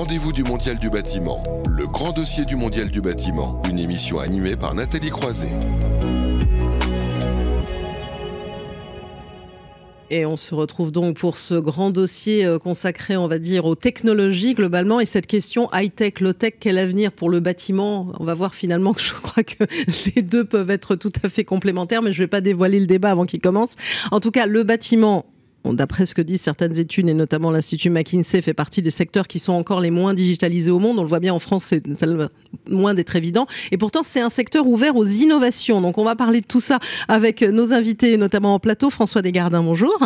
rendez-vous du Mondial du bâtiment, le grand dossier du Mondial du bâtiment, une émission animée par Nathalie Croiset. Et on se retrouve donc pour ce grand dossier euh, consacré, on va dire, aux technologies globalement. Et cette question high-tech, low-tech, quel avenir pour le bâtiment? On va voir finalement que je crois que les deux peuvent être tout à fait complémentaires, mais je ne vais pas dévoiler le débat avant qu'il commence. En tout cas, le bâtiment D'après ce que disent certaines études, et notamment l'Institut McKinsey fait partie des secteurs qui sont encore les moins digitalisés au monde. On le voit bien en France, loin d'être évident. Et pourtant, c'est un secteur ouvert aux innovations. Donc, on va parler de tout ça avec nos invités, notamment en plateau. François Desgardins, bonjour,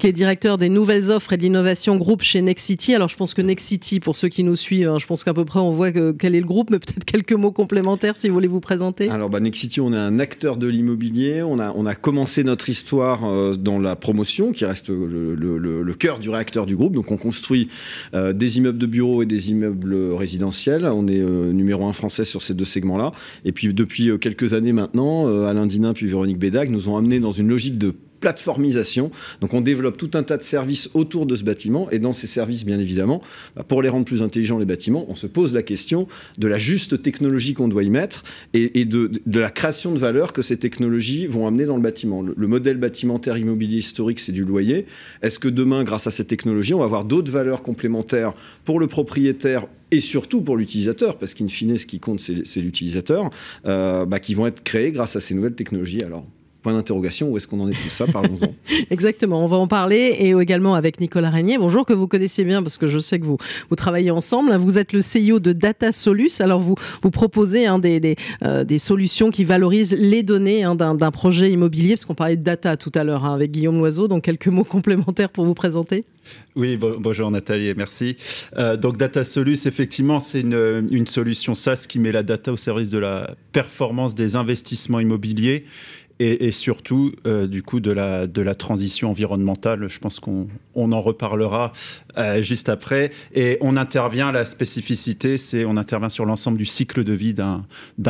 qui est directeur des nouvelles offres et de l'innovation groupe chez Nexity. Alors, je pense que Nexity, pour ceux qui nous suivent, hein, je pense qu'à peu près on voit quel est le groupe, mais peut-être quelques mots complémentaires si vous voulez vous présenter. Alors, bah, Nexity, on est un acteur de l'immobilier. On a, on a commencé notre histoire euh, dans la promotion, qui reste le, cœur du réacteur du groupe. Donc on construit euh, des immeubles de bureaux et des immeubles résidentiels. On est euh, numéro un français sur ces deux segments-là. Et puis depuis euh, quelques années maintenant, Alain Dinin puis Véronique Bédag nous ont amenés dans une logique de plateformisation. Donc on développe tout un tas de services autour de ce bâtiment et dans ces services, bien évidemment, bah, pour les rendre plus intelligents, les bâtiments, on se pose la question de la juste technologie qu'on doit y mettre et, de, la création de valeur que ces technologies vont amener dans le bâtiment. Le, modèle bâtimentaire immobilier historique, c'est du loyer. Est-ce que demain, grâce à ces technologies, on va avoir d'autres valeurs complémentaires pour le propriétaire et surtout pour l'utilisateur, parce qu'in fine, ce qui compte, c'est l'utilisateur, euh, bah, qui vont être créés grâce à ces nouvelles technologies. Alors, point d'interrogation, où est-ce qu'on en est tout ça Parlons-en. Exactement, on va en parler et également avec Nicolas Régnier. Bonjour, que vous connaissez bien parce que je sais que vous, vous travaillez ensemble. Vous êtes le CEO de Data Solus. Alors, vous, vous proposez hein, des, des, euh, des, solutions qui valorisent les données hein, d'un projet immobilier, parce qu'on parlait de data tout à l'heure hein, avec Guillaume Loiseau. Donc, quelques mots complémentaires pour vous présenter oui, bonjour Nathalie, merci. Euh, donc Data Solus, effectivement, c'est une, une, solution SaaS qui met la data au service de la performance des investissements immobiliers et, surtout euh, du coup de la, de la transition environnementale. Je pense qu'on on en reparlera euh, juste après. Et on intervient, la spécificité, c'est on intervient sur l'ensemble du cycle de vie d'un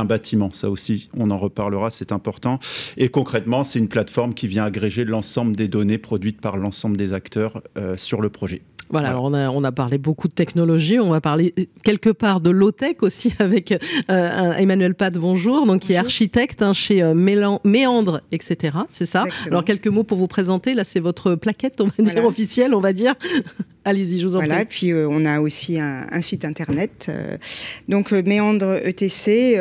bâtiment. Ça aussi, on en reparlera, c'est important. Et concrètement, c'est une plateforme qui vient agréger l'ensemble des données produites par l'ensemble des acteurs euh, sur le projet. Voilà, Alors on, a, on a parlé beaucoup de technologie, on va parler quelque part de low-tech aussi avec euh, Emmanuel Pat, bonjour, donc qui est architecte hein, chez euh, Méandre, etc. C'est ça? Alors quelques mots pour vous présenter, là c'est votre plaquette, on va dire officielle, on va dire. Allez-y, je vous en voilà, prie. puis euh, on a aussi un, site internet. donc Méandre ETC,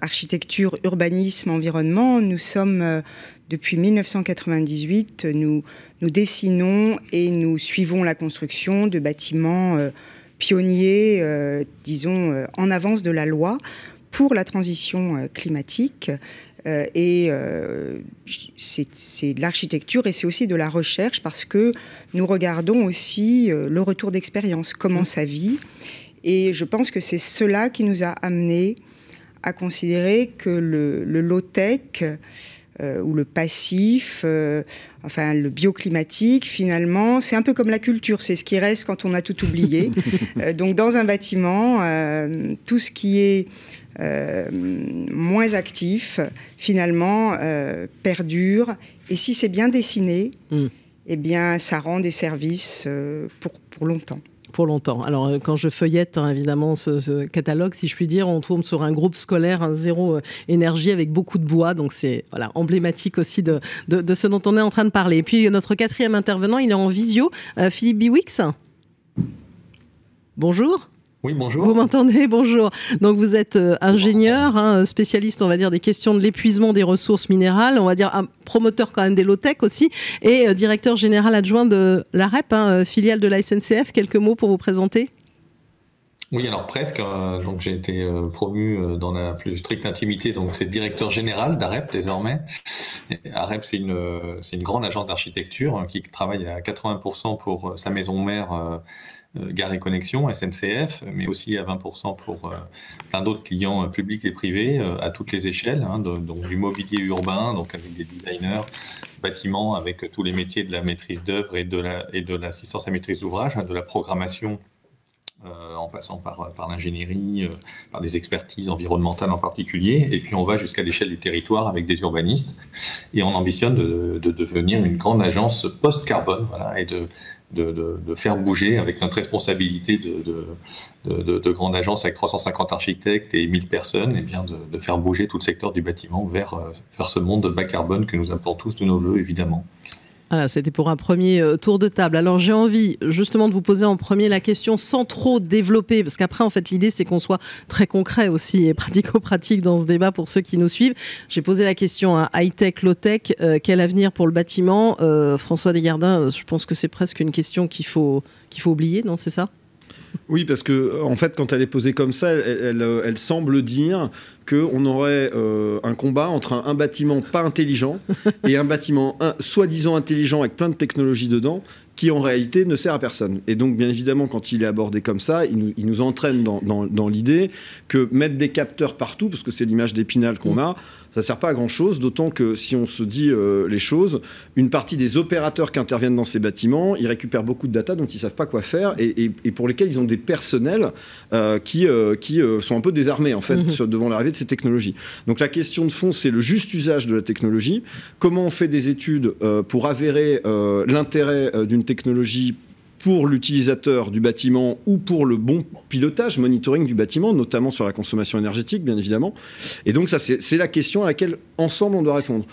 architecture, urbanisme, environnement, nous sommes depuis 1998, nous, nous dessinons et nous suivons la construction de bâtiments euh, pionniers, euh, disons, euh, en avance de la loi pour la transition climatique. et c'est de l'architecture et c'est aussi de la recherche parce que nous regardons aussi le retour d'expérience, comment mmh. ça vit. Et je pense que c'est cela qui nous a amené à considérer que le, le low-tech euh, ou le passif, euh, enfin le bioclimatique, finalement, c'est un peu comme la culture, c'est ce qui reste quand on a tout oublié. Euh, donc dans un bâtiment, tout ce qui est moins actif, finalement, perdure. Et si c'est bien dessiné, mm. eh bien, ça rend des services pour, pour longtemps longtemps. Alors, euh, quand je feuillette hein, évidemment ce, catalogue, si je puis dire, on tombe sur un groupe scolaire, un zéro euh, énergie avec beaucoup de bois. Donc, c'est voilà, emblématique aussi de, de, ce dont on est en train de parler. Et puis, notre quatrième intervenant, il est en visio, euh, Philippe Biwix. Bonjour. Oui, bonjour. Vous m'entendez? Bonjour. Donc vous êtes euh, ingénieur, hein, spécialiste, on va dire, des questions de l'épuisement des ressources minérales, on va dire un promoteur quand même des low-tech aussi, et euh, directeur général adjoint de l'AREP, hein, euh, filiale de la SNCF. Quelques mots pour vous présenter? Oui, alors presque. donc j'ai été promu dans la plus stricte intimité. Donc c'est directeur général d'AREP désormais. AREP c'est une c'est une grande agence d'architecture hein, qui travaille à 80% pour sa maison mère euh, Gare et Connexion, SNCF, mais aussi à 20% pour euh, plein d'autres clients euh, publics et privés à toutes les échelles, hein, donc du mobilier urbain, donc avec des designers, bâtiments, avec tous les métiers de la maîtrise d'œuvre et de l'assistance à maîtrise d'ouvrage, hein, de la programmation en passant par, par l'ingénierie, par des expertises environnementales en particulier, et puis on va jusqu'à l'échelle du territoire avec des urbanistes, et on ambitionne de, devenir une grande agence post-carbone, voilà, et de de, faire bouger avec notre responsabilité de, de, grande agence avec 350 architectes et 1000 personnes, et bien de, faire bouger tout le secteur du bâtiment vers, vers ce monde bas carbone que nous appelons tous de nos voeux, évidemment. Voilà, c'était pour un premier euh, tour de table. Alors j'ai envie justement de vous poser en premier la question sans trop développer, parce qu'après en fait l'idée c'est qu'on soit très concret aussi et pratico-pratique dans ce débat pour ceux qui nous suivent. J'ai posé la question à high-tech, low-tech, euh, quel avenir pour le bâtiment? Euh, François Desgardins, je pense que c'est presque une question qu'il faut, qu'il faut oublier, non? C'est ça? Oui, parce que en fait, quand elle est posée comme ça, elle, semble dire qu'on aurait euh, un combat entre un, bâtiment pas intelligent et un bâtiment soi-disant intelligent avec plein de technologies dedans qui en réalité ne sert à personne. Et donc, bien évidemment, quand il est abordé comme ça, il nous, entraîne dans, l'idée que mettre des capteurs partout, parce que c'est l'image d'épinal qu'on mm. a, ça ne sert pas à grand-chose, d'autant que si on se dit euh, les choses, une partie des opérateurs qui interviennent dans ces bâtiments, ils récupèrent beaucoup de data dont ils ne savent pas quoi faire et, pour lesquels ils ont des personnels euh, qui, euh, qui sont un peu désarmés en fait mhm. devant l'arrivée de ces technologies. Donc la question de fond, c'est le juste usage de la technologie. Comment on fait des études pour avérer l'intérêt d'une technologie pour l'utilisateur du bâtiment ou pour le bon pilotage, monitoring du bâtiment, notamment sur la consommation énergétique, bien évidemment. Et donc, ça, c'est la question à laquelle, ensemble, on doit répondre.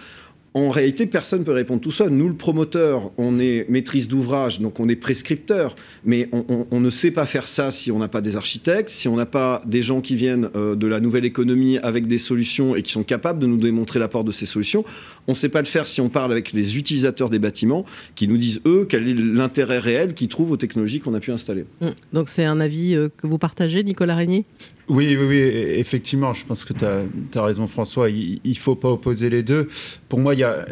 En réalité, personne ne peut répondre tout seul. Nous, le promoteur, on est maîtrise d'ouvrage, donc on est prescripteur, mais on, ne sait pas faire ça si on n'a pas des architectes, si on n'a pas des gens qui viennent euh, de la nouvelle économie avec des solutions et qui sont capables de nous démontrer l'apport de ces solutions. On ne sait pas le faire si on parle avec les utilisateurs des bâtiments qui nous disent, eux, quel est l'intérêt réel qu'ils trouvent aux technologies qu'on a pu installer. Hum. Donc c'est un avis euh, que vous partagez, Nicolas Régnier? Oui, oui, oui, effectivement, je pense que tu as, raison François, il ne faut pas opposer les deux. Pour moi, il y a,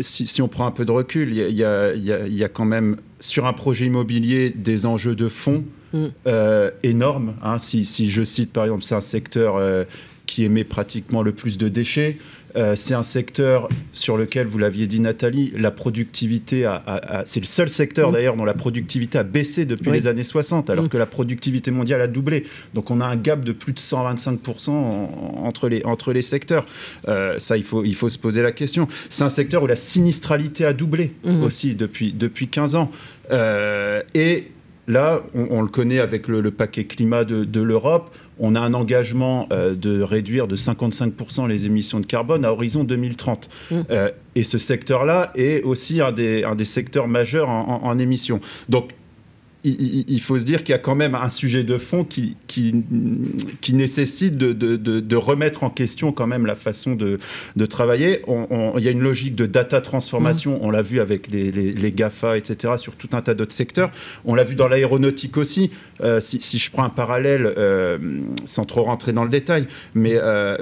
si, on prend un peu de recul, il y, a, quand même sur un projet immobilier des enjeux de fond mm. euh, énormes. Hein. Si, je cite par exemple, c'est un secteur euh, qui émet pratiquement le plus de déchets. Euh, c'est un secteur sur lequel, vous l'aviez dit Nathalie, la productivité a, c'est le seul secteur mmh. d'ailleurs dont la productivité a baissé depuis les années 60, alors mmh. que la productivité mondiale a doublé. Donc on a un gap de plus de 125% entre, les, entre les secteurs. Euh, ça, il faut, il faut se poser la question. C'est un secteur où la sinistralité a doublé mmh. aussi depuis, depuis 15 ans. Euh, et là, on, le connaît avec le, paquet climat de, de l'Europe on a un engagement euh, de réduire de 55% les émissions de carbone à horizon 2030. Mmh. Euh, et ce secteur-là est aussi un des, un des secteurs majeurs en, en émissions. Donc il, faut se dire qu'il y a quand même un sujet de fond qui, qui, nécessite de, remettre en question quand même la façon de, travailler. il y a une logique de data transformation, mmh. on l'a vu avec les, GAFA, etc., sur tout un tas d'autres secteurs. On l'a vu dans l'aéronautique aussi. Euh, si, je prends un parallèle, euh, sans trop rentrer dans le détail, mais euh,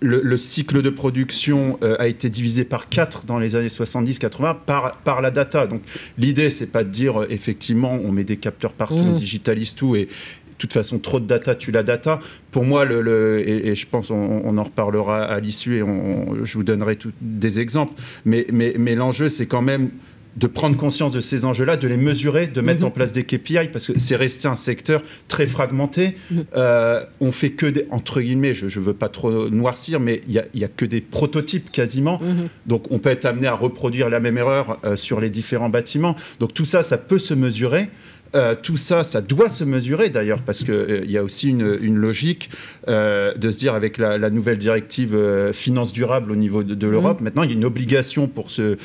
le, cycle de production a été divisé par 4 dans les années 70-80 par, par la data. Donc l'idée, c'est pas de dire effectivement on met des capteurs partout, on mmh. digitalise tout et de toute façon, trop de data tue la data. Pour moi, le, et, je pense on, en reparlera à l'issue et je vous donnerai des exemples. Mais, mais, mais l'enjeu, c'est quand même de prendre conscience de ces enjeux-là, de les mesurer, de mettre mmh. en place des KPI, parce que c'est resté un secteur très fragmenté. Mmh. Euh, on fait que des, entre guillemets, je ne veux pas trop noircir, mais il n'y a, que des prototypes quasiment. Donc on peut être amené à reproduire la même erreur euh, sur les différents bâtiments. Donc tout ça, ça peut se mesurer. Euh, tout ça, ça doit se mesurer d'ailleurs, parce qu'il euh, y a aussi une, logique euh, de se dire avec la, nouvelle directive finance durable au niveau de, l'Europe, mmh. maintenant il y a une obligation pour se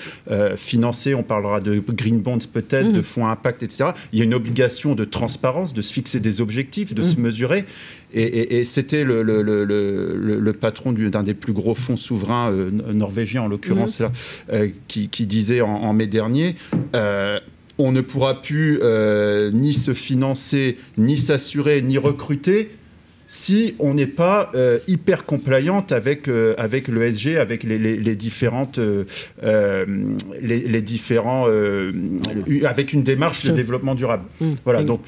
financer, on parlera de green bonds peut-être, de mmh. fonds impact, etc. Il y a une obligation de transparence, de se fixer des objectifs, de se mmh. mesurer. Et, c'était le, patron d'un des plus gros fonds souverains norvégiens, en l'occurrence, qui, disait en, mai dernier on ne pourra plus euh, ni se financer, ni s'assurer, ni recruter si on n'est pas euh, hyper compliante avec, euh, avec le SG, avec les, différentes, les, différents, avec une démarche de développement durable. Mmh, voilà, donc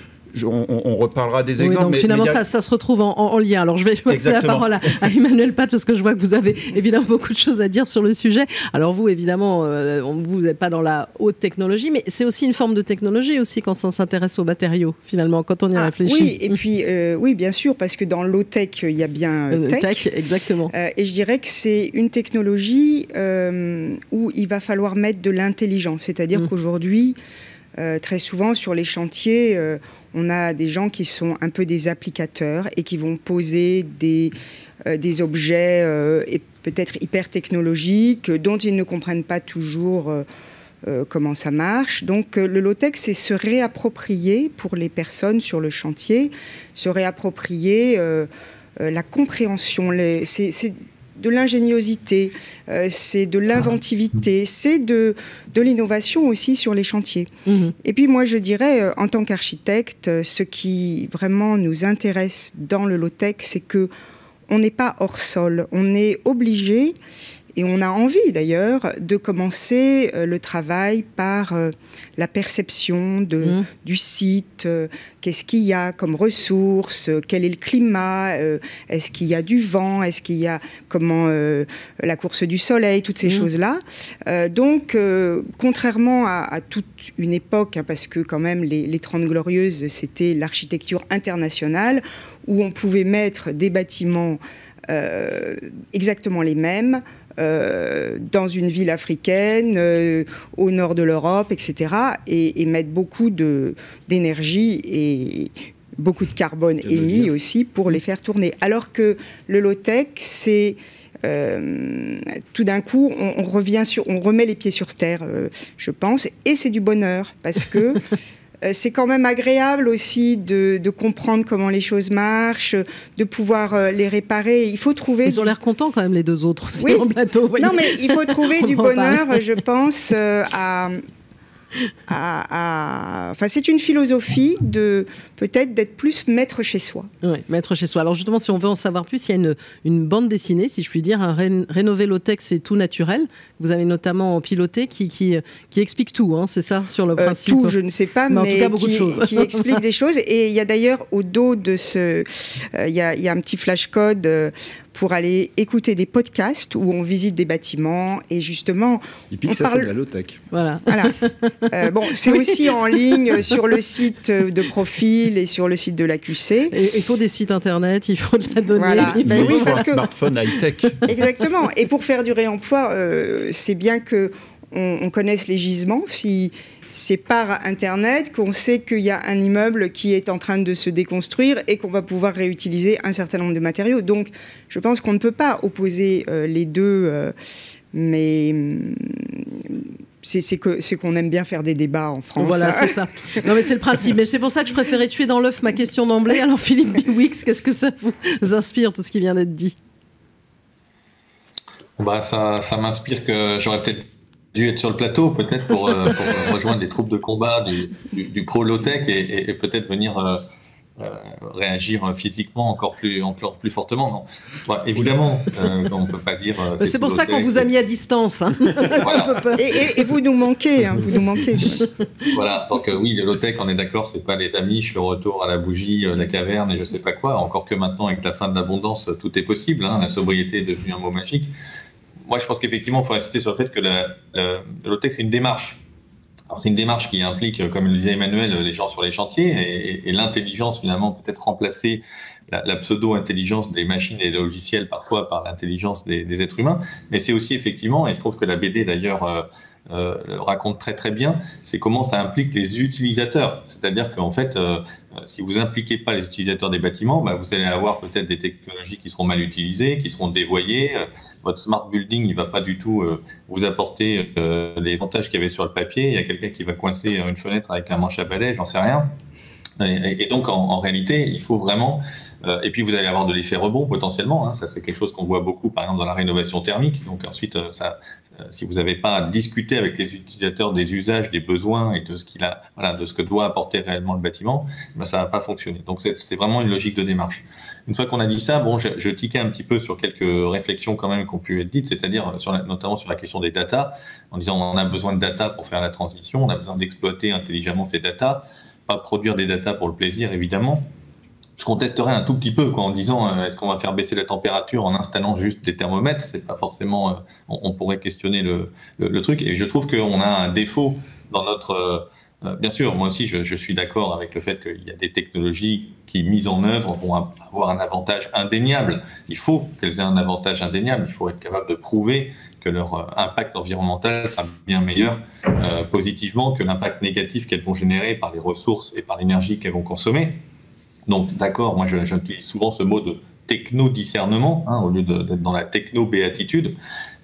on, reparlera des exemples. donc finalement, Ça, se retrouve en, lien. Alors je vais passer la parole à, Emmanuel Pat parce que je vois que vous avez évidemment beaucoup de choses à dire sur le sujet. Alors vous, évidemment, euh, vous n'êtes pas dans la haute technologie, mais c'est aussi une forme de technologie aussi quand on s'intéresse aux matériaux, finalement, quand on y ah, réfléchit. Oui, et puis euh, oui, bien sûr, parce que dans low tech, il y a bien euh, tech. tech. exactement. et je dirais que c'est une technologie où il va falloir mettre de l'intelligence, c'est-à-dire mm. qu'aujourd'hui, très souvent sur les chantiers, on a des gens qui sont un peu des applicateurs et qui vont poser des, des objets peut-être hyper technologiques dont ils ne comprennent pas toujours euh, comment ça marche. Donc euh, le low-tech, c'est se réapproprier pour les personnes sur le chantier, se réapproprier euh, la compréhension. De l'ingéniosité, c'est de l'inventivité, c'est de, de l'innovation aussi sur les chantiers. Mhm. Et puis moi, je dirais, en tant qu'architecte, ce qui vraiment nous intéresse dans le low-tech, c'est que on n'est pas hors sol, on est obligé et on a envie d'ailleurs de commencer euh, le travail par euh, la perception de, mmh. du site, euh, qu'est-ce qu'il y a comme ressources, quel est le climat, est-ce qu'il y a du vent, est-ce qu'il y a comment la course du soleil, toutes ces mmh. choses-là. donc, contrairement à, toute une époque, hein, parce que quand même les, les 30 glorieuses, c'était l'architecture internationale, où on pouvait mettre des bâtiments exactement les mêmes, euh, dans une ville africaine, euh, au nord de l'Europe, etc., et, mettre beaucoup d'énergie et beaucoup de carbone émis aussi pour les faire tourner. Alors que le low-tech, c'est euh, tout d'un coup, on, revient sur, on remet les pieds sur terre, je pense, et c'est du bonheur parce que c'est quand même agréable aussi de, comprendre comment les choses marchent, de pouvoir euh, les réparer. Il faut trouver. Ils ont l'air contents quand même les deux autres. Oui. En plateau, Non, mais il faut trouver du bonheur, je pense, euh, à Enfin, c'est une philosophie de peut-être d'être plus maître chez soi. Oui, maître chez soi. Alors justement, si on veut en savoir plus, il y a une, une bande dessinée, si je puis dire, un ré rénové low-tech, c'est tout naturel. Vous avez notamment piloté qui, qui, qui explique tout, hein, c'est ça, sur le euh, principe Tout, je ne sais pas, mais, en tout beaucoup qui, de choses. qui explique des choses. Et il y a d'ailleurs au dos de ce... Euh, il y, a, y, a, un petit flash code euh, pour aller écouter des podcasts où on visite des bâtiments et justement. Et puis ça, c'est de la low-tech. Voilà. voilà. euh, bon, c'est aussi en ligne sur le site de Profil et sur le site de l'AQC. Il faut des sites internet, il faut de la donnée. Voilà. Il ben faut, oui, parce un que... smartphone high-tech. Exactement. Et pour faire du réemploi, euh, c'est bien que on, on, connaisse les gisements. Si c'est par Internet qu'on sait qu'il y a un immeuble qui est en train de se déconstruire et qu'on va pouvoir réutiliser un certain nombre de matériaux. Donc, je pense qu'on ne peut pas opposer euh, les deux, euh, mais mm, c'est qu'on aime bien faire des débats en France. Voilà, c'est ça. Non, mais c'est le principe. Mais c'est pour ça que je préférais tuer dans l'œuf ma question d'emblée. Alors, Philippe Biwix, qu'est-ce que ça vous inspire, tout ce qui vient d'être dit? Bah, ça, ça m'inspire que j'aurais peut-être dû être sur le plateau peut-être pour, euh, rejoindre les troupes de combat du, du, pro low-tech et, peut-être venir euh, euh, réagir physiquement encore plus, encore plus fortement. Non. évidemment, on ne peut pas dire. c'est pour ça qu'on vous a mis à distance. Hein. et, vous nous manquez, hein, vous nous manquez. voilà, donc oui, le low-tech, on est d'accord, c'est pas les amis, je suis au retour à la bougie, la caverne et je sais pas quoi. Encore que maintenant, avec la fin de l'abondance, tout est possible. Hein. la sobriété est devenue un mot magique moi, je pense qu'effectivement, il faut insister sur le fait que le tech, c'est une démarche. C'est une démarche qui implique, comme le disait Emmanuel, les gens sur les chantiers et, l'intelligence, finalement, peut-être remplacer la, pseudo-intelligence des machines et des logiciels parfois par l'intelligence des, êtres humains. Mais c'est aussi, effectivement, et je trouve que la BD, d'ailleurs, euh, euh, raconte très très bien, c'est comment ça implique les utilisateurs. C'est-à-dire qu'en fait, euh, si vous impliquez pas les utilisateurs des bâtiments, bah, vous allez avoir peut-être des technologies qui seront mal utilisées, qui seront dévoyées. Euh, votre smart building, il va pas du tout vous apporter les avantages qu'il y avait sur le papier. Il y a quelqu'un qui va coincer une fenêtre avec un manche à balai, j'en sais rien. Et, donc, en, réalité, il faut vraiment et puis vous allez avoir de l'effet rebond potentiellement. Hein. Ça c'est quelque chose qu'on voit beaucoup par exemple dans la rénovation thermique. Donc ensuite ça, euh, si vous n'avez pas discuté avec les utilisateurs des usages, des besoins et de ce, qu'il a, voilà, de ce que doit apporter réellement le bâtiment, ben ça ne va pas fonctionner. Donc c'est vraiment une logique de démarche. Une fois qu'on a dit ça, bon, je, je tiquais un petit peu sur quelques réflexions quand même qui ont pu être dites, c'est-à-dire sur notamment sur la question des data, en disant on a besoin de data pour faire la transition, on a besoin d'exploiter intelligemment ces data, pas produire des data pour le plaisir évidemment, je contesterais un tout petit peu en disant euh, est-ce qu'on va faire baisser la température en installant juste des thermomètres? C'est pas forcément. Euh, on, pourrait questionner le, truc. Et je trouve qu'on a un défaut dans notre Euh, bien sûr, moi aussi, je, suis d'accord avec le fait qu'il y a des technologies qui, mises en œuvre, vont avoir un avantage indéniable. Il faut qu'elles aient un avantage indéniable. Il faut être capable de prouver que leur impact environnemental sera bien meilleur positivement que l'impact négatif qu'elles vont générer par les ressources et par l'énergie qu'elles vont consommer. Donc, d'accord, moi j'utilise souvent ce mot de techno-discernement, hein, au lieu d'être dans la techno-béatitude.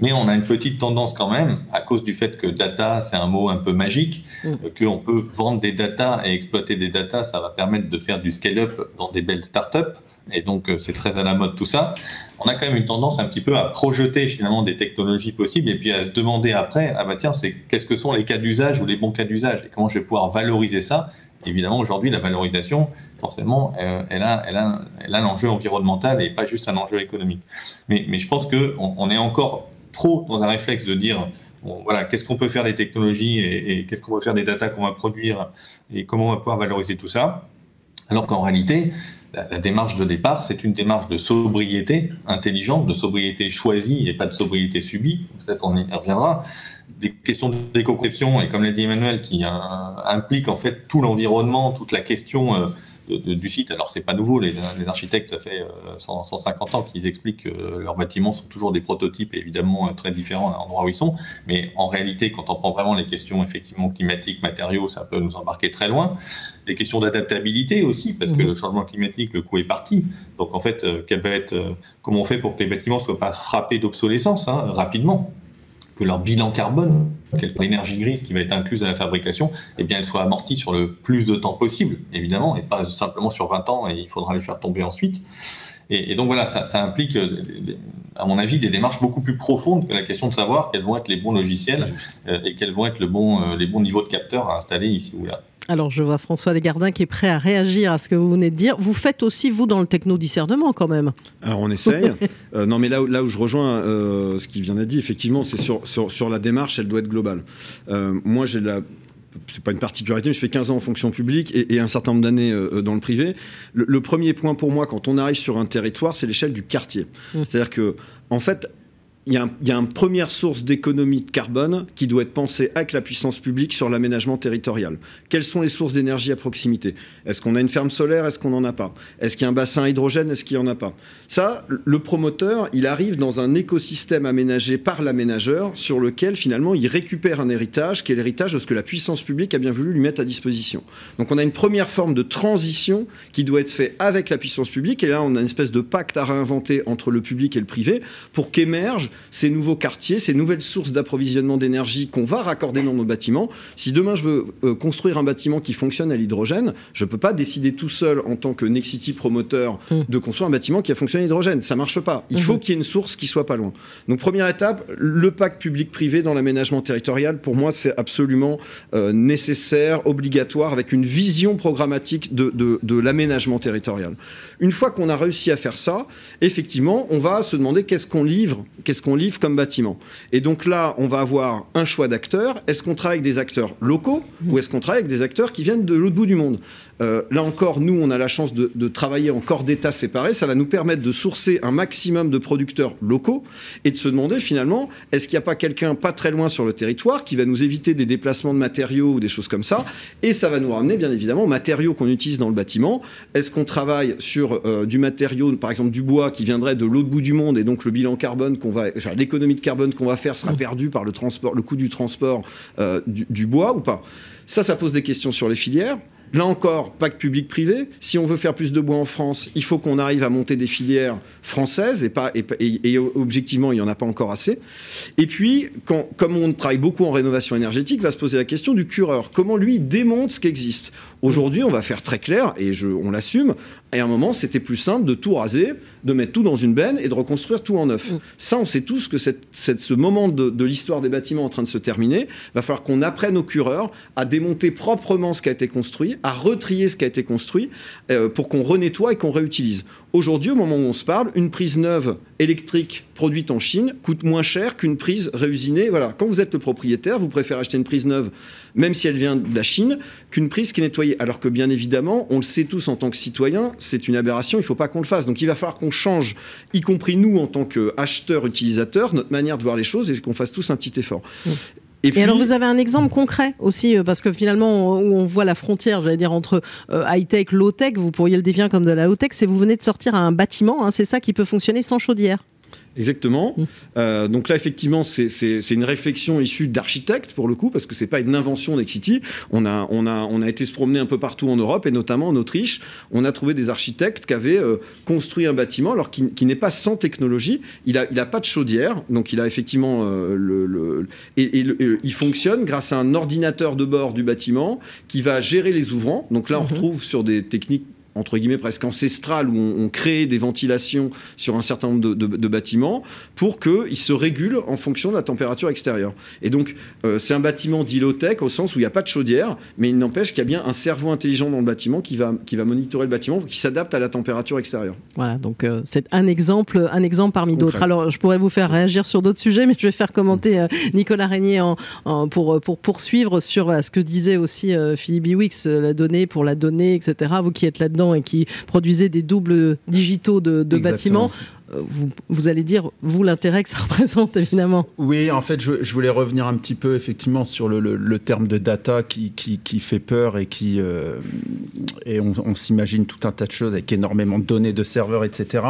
Mais on a une petite tendance quand même, à cause du fait que data, c'est un mot un peu magique, mm. euh, qu'on peut vendre des data et exploiter des data, ça va permettre de faire du scale-up dans des belles startups. Et donc, euh, c'est très à la mode tout ça. On a quand même une tendance un petit peu à projeter finalement des technologies possibles et puis à se demander après, ah bah tiens, c'est qu'est-ce que sont les cas d'usage ou les bons cas d'usage et comment je vais pouvoir valoriser ça. Évidemment, aujourd'hui, la valorisation, forcément, euh, elle, a, elle, a, elle a l'enjeu environnemental et pas juste un enjeu économique. Mais, mais je pense qu'on on est encore trop dans un réflexe de dire voilà, qu'est-ce qu'on peut faire des technologies et, qu'est-ce qu'on peut faire des datas qu'on va produire et comment on va pouvoir valoriser tout ça. Alors qu'en réalité, la, la, démarche de départ, c'est une démarche de sobriété intelligente, de sobriété choisie et pas de sobriété subie. Peut-être on y reviendra. Des questions d'éco-conception, et comme l'a dit Emmanuel, qui euh, impliquent en fait tout l'environnement, toute la question euh, du site. Alors, c'est pas nouveau, les, architectes, ça fait 150 euh, ans qu'ils expliquent que leurs bâtiments sont toujours des prototypes et évidemment euh, très différents à l'endroit où ils sont. Mais en réalité, quand on prend vraiment les questions effectivement climatiques, matériaux, ça peut nous embarquer très loin. Les questions d'adaptabilité aussi, parce que mhm. le changement climatique, le coût est parti. Donc, en fait, euh, quel va être, comment on fait pour que les bâtiments ne soient pas frappés d'obsolescence hein, rapidement que leur bilan carbone, l'énergie grise qui va être incluse à la fabrication, eh bien, elle soit amortie sur le plus de temps possible, évidemment, et pas simplement sur 20 ans et il faudra les faire tomber ensuite. Et, donc voilà, ça, implique, euh, à mon avis, des démarches beaucoup plus profondes que la question de savoir quels vont être les bons logiciels euh, et quels vont être le bon, euh, les bons niveaux de capteurs à installer ici ou là. Alors, je vois François Desgardins qui est prêt à réagir à ce que vous venez de dire. Vous faites aussi, vous, dans le techno-discernement, quand même. Alors, on essaye. Euh, non, mais là, là où je rejoins euh, ce qui vient d'être dit, effectivement, c'est sur, sur, la démarche, elle doit être globale. Euh, moi, j'ai la c'est pas une particularité, mais je fais 15 ans en fonction publique et, un certain nombre d'années dans le privé. Le, premier point pour moi, quand on arrive sur un territoire, c'est l'échelle du quartier. Mmh. C'est-à-dire que, en fait, il y, a une première source d'économie de carbone qui doit être pensée avec la puissance publique sur l'aménagement territorial. Quelles sont les sources d'énergie à proximité? Est-ce qu'on a une ferme solaire? Est-ce qu'on n'en a pas? Est-ce qu'il y a un bassin à hydrogène? Est-ce qu'il n'y en a pas? Ça, le promoteur, il arrive dans un écosystème aménagé par l'aménageur sur lequel finalement il récupère un héritage qui est l'héritage de ce que la puissance publique a bien voulu lui mettre à disposition. Donc on a une première forme de transition qui doit être faite avec la puissance publique. Et là on a une espèce de pacte à réinventer entre le public et le privé pour qu'émerge ces nouveaux quartiers, ces nouvelles sources d'approvisionnement d'énergie qu'on va raccorder dans nos bâtiments. Si demain je veux euh, construire un bâtiment qui fonctionne à l'hydrogène, je ne peux pas décider tout seul en tant que Nexity promoteur mmh. de construire un bâtiment qui a fonctionné à l'hydrogène. Ça ne marche pas. Il mmh. faut qu'il y ait une source qui soit pas loin. Donc première étape, le pacte public-privé dans l'aménagement territorial, pour moi, c'est absolument euh, nécessaire, obligatoire, avec une vision programmatique de, de l'aménagement territorial. Une fois qu'on a réussi à faire ça, effectivement, on va se demander qu'est-ce qu'on livre, qu'est-ce qu'on livre comme bâtiment. Et donc là, on va avoir un choix d'acteurs. Est-ce qu'on travaille avec des acteurs locaux ou est-ce qu'on travaille avec des acteurs qui viennent de l'autre bout du monde? Euh, là encore, nous, on a la chance de, travailler en corps d'État séparés. Ça va nous permettre de sourcer un maximum de producteurs locaux et de se demander finalement, est-ce qu'il n'y a pas quelqu'un pas très loin sur le territoire qui va nous éviter des déplacements de matériaux ou des choses comme ça? Et ça va nous ramener, bien évidemment, aux matériaux qu'on utilise dans le bâtiment. Est-ce qu'on travaille sur euh, du matériau, par exemple du bois, qui viendrait de l'autre bout du monde et donc le bilan carbone qu'on va, enfin, l'économie de carbone qu'on va faire sera perdue par le transport, le coût du transport euh, du bois ou pas? Ça, ça pose des questions sur les filières. Là encore, pacte public-privé. Si on veut faire plus de bois en France, il faut qu'on arrive à monter des filières françaises et, pas, et, objectivement, il n'y en a pas encore assez. Et puis, comme on travaille beaucoup en rénovation énergétique, va se poser la question du cureur. Comment lui démonte ce qui existe? Aujourd'hui, on va faire très clair, et je, on l'assume, et à un moment, c'était plus simple de tout raser, de mettre tout dans une benne et de reconstruire tout en neuf. Mm. Ça, on sait tous que cette, ce moment de, l'histoire des bâtiments en train de se terminer, va falloir qu'on apprenne aux cureurs à démonter proprement ce qui a été construit, à retrier ce qui a été construit, euh, pour qu'on renettoie et qu'on réutilise. Aujourd'hui, au moment où on se parle, une prise neuve électrique produite en Chine coûte moins cher qu'une prise réusinée. Voilà. Quand vous êtes le propriétaire, vous préférez acheter une prise neuve, même si elle vient de la Chine, qu'une prise qui est nettoyée. Alors que bien évidemment, on le sait tous en tant que citoyens, c'est une aberration, il ne faut pas qu'on le fasse. Donc il va falloir qu'on change, y compris nous en tant qu'acheteurs, utilisateurs, notre manière de voir les choses et qu'on fasse tous un petit effort. Et, alors vous avez un exemple concret aussi, euh, parce que finalement on, on voit la frontière, j'allais dire, entre euh, high-tech, low-tech, vous pourriez le définir comme de la low-tech, c'est vous venez de sortir un bâtiment, hein, c'est ça qui peut fonctionner sans chaudière. Exactement. Mmh. Euh, donc là, effectivement, c'est- une réflexion issue d'architectes pour le coup, parce que c'est pas une invention d'Exity. On a, on, a, on a été se promener un peu partout en Europe et notamment en Autriche. On a trouvé des architectes qui avaient euh, construit un bâtiment, alors qui, n'est pas sans technologie. Il a, il a pas de chaudière, donc il a effectivement euh, le, le- et, et le- et il fonctionne grâce à un ordinateur de bord du bâtiment qui va gérer les ouvrants. Donc là, on Mhm. retrouve sur des techniques entre guillemets presque ancestrales où on, on crée des ventilations sur un certain nombre de, de- de bâtiments pour qu'ils se régulent en fonction de la température extérieure. Et donc, euh, c'est un bâtiment dit low-tech au sens où il n'y a pas de chaudière, mais il n'empêche qu'il y a bien un cerveau intelligent dans le bâtiment qui va, qui va monitorer le bâtiment, qui s'adapte à la température extérieure. Voilà, donc euh, c'est un exemple, un exemple parmi d'autres. Alors, je pourrais vous faire réagir sur d'autres sujets, mais je vais faire commenter euh, Nicolas Régnier en, en- pour, pour poursuivre sur ce que disait aussi Philippe Biwix, la donnée pour la donnée, etc. Vous qui êtes là-dedans et qui produisez des doubles digitaux de, de bâtiments, vous, vous allez dire, vous, l'intérêt que ça représente, évidemment. Oui, en fait, je, je voulais revenir un petit peu effectivement sur le, le- le terme de data qui, qui, qui fait peur et qui euh, et on, on s'imagine tout un tas de choses avec énormément de données de serveurs, etc.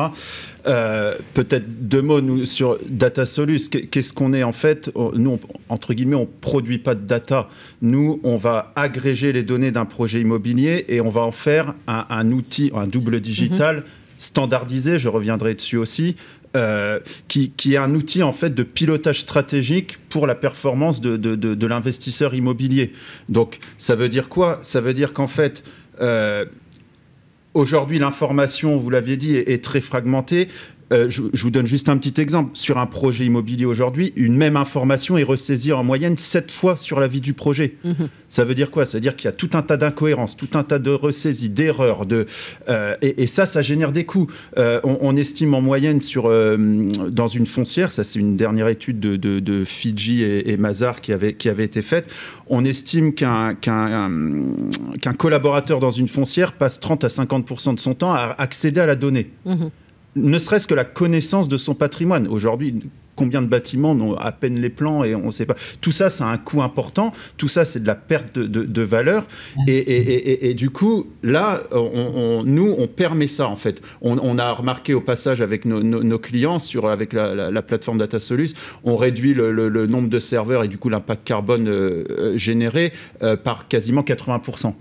Euh, Peut-être deux mots nous, sur Data Solus. Qu'est- Qu'est-ce qu'on est en fait? On- Nous, on- entre guillemets, on produit pas de data. Nous, on va agréger les données d'un projet immobilier et on va en faire un, un outil, un double digital standardisé. Je reviendrai dessus aussi. euh, qui, qui est un outil en fait de pilotage stratégique pour la performance de, de- de- l'investisseur immobilier. Donc ça veut dire quoi? Ça veut dire qu'en fait euh, aujourd'hui l'information, vous l'aviez dit, est très fragmentée. Euh, je, je vous donne juste un petit exemple. Sur un projet immobilier aujourd'hui, une même information est ressaisie en moyenne 7 fois sur la vie du projet. Mhm. Ça veut dire quoi? Ça veut dire qu'il y a tout un tas d'incohérences, tout un tas de ressaisies, d'erreurs, de, euh, et, et ça, ça génère des coûts. Euh, on, on estime en moyenne sur, dans une foncière, ça c'est une dernière étude de, de- de Fidji et, et Mazar qui avait, qui avait été faite, on estime qu'un collaborateur dans une foncière passe 30 à 50% de son temps à accéder à la donnée Mhm. Ne serait-ce que la connaissance de son patrimoine. Aujourd'hui, combien de bâtiments n'ont à peine les plans et on ne sait pas. Tout ça, ça a un coût important. Tout ça, c'est de la perte de, de- de valeur. Et, et- et- et- et du coup, là, on- on- nous, on permet ça, en fait. On, on a remarqué au passage avec nos, nos- nos clients, sur, avec la, la- la plateforme DataSolus, on réduit le, le- le nombre de serveurs et du coup l'impact carbone euh, euh, généré euh, par quasiment 80%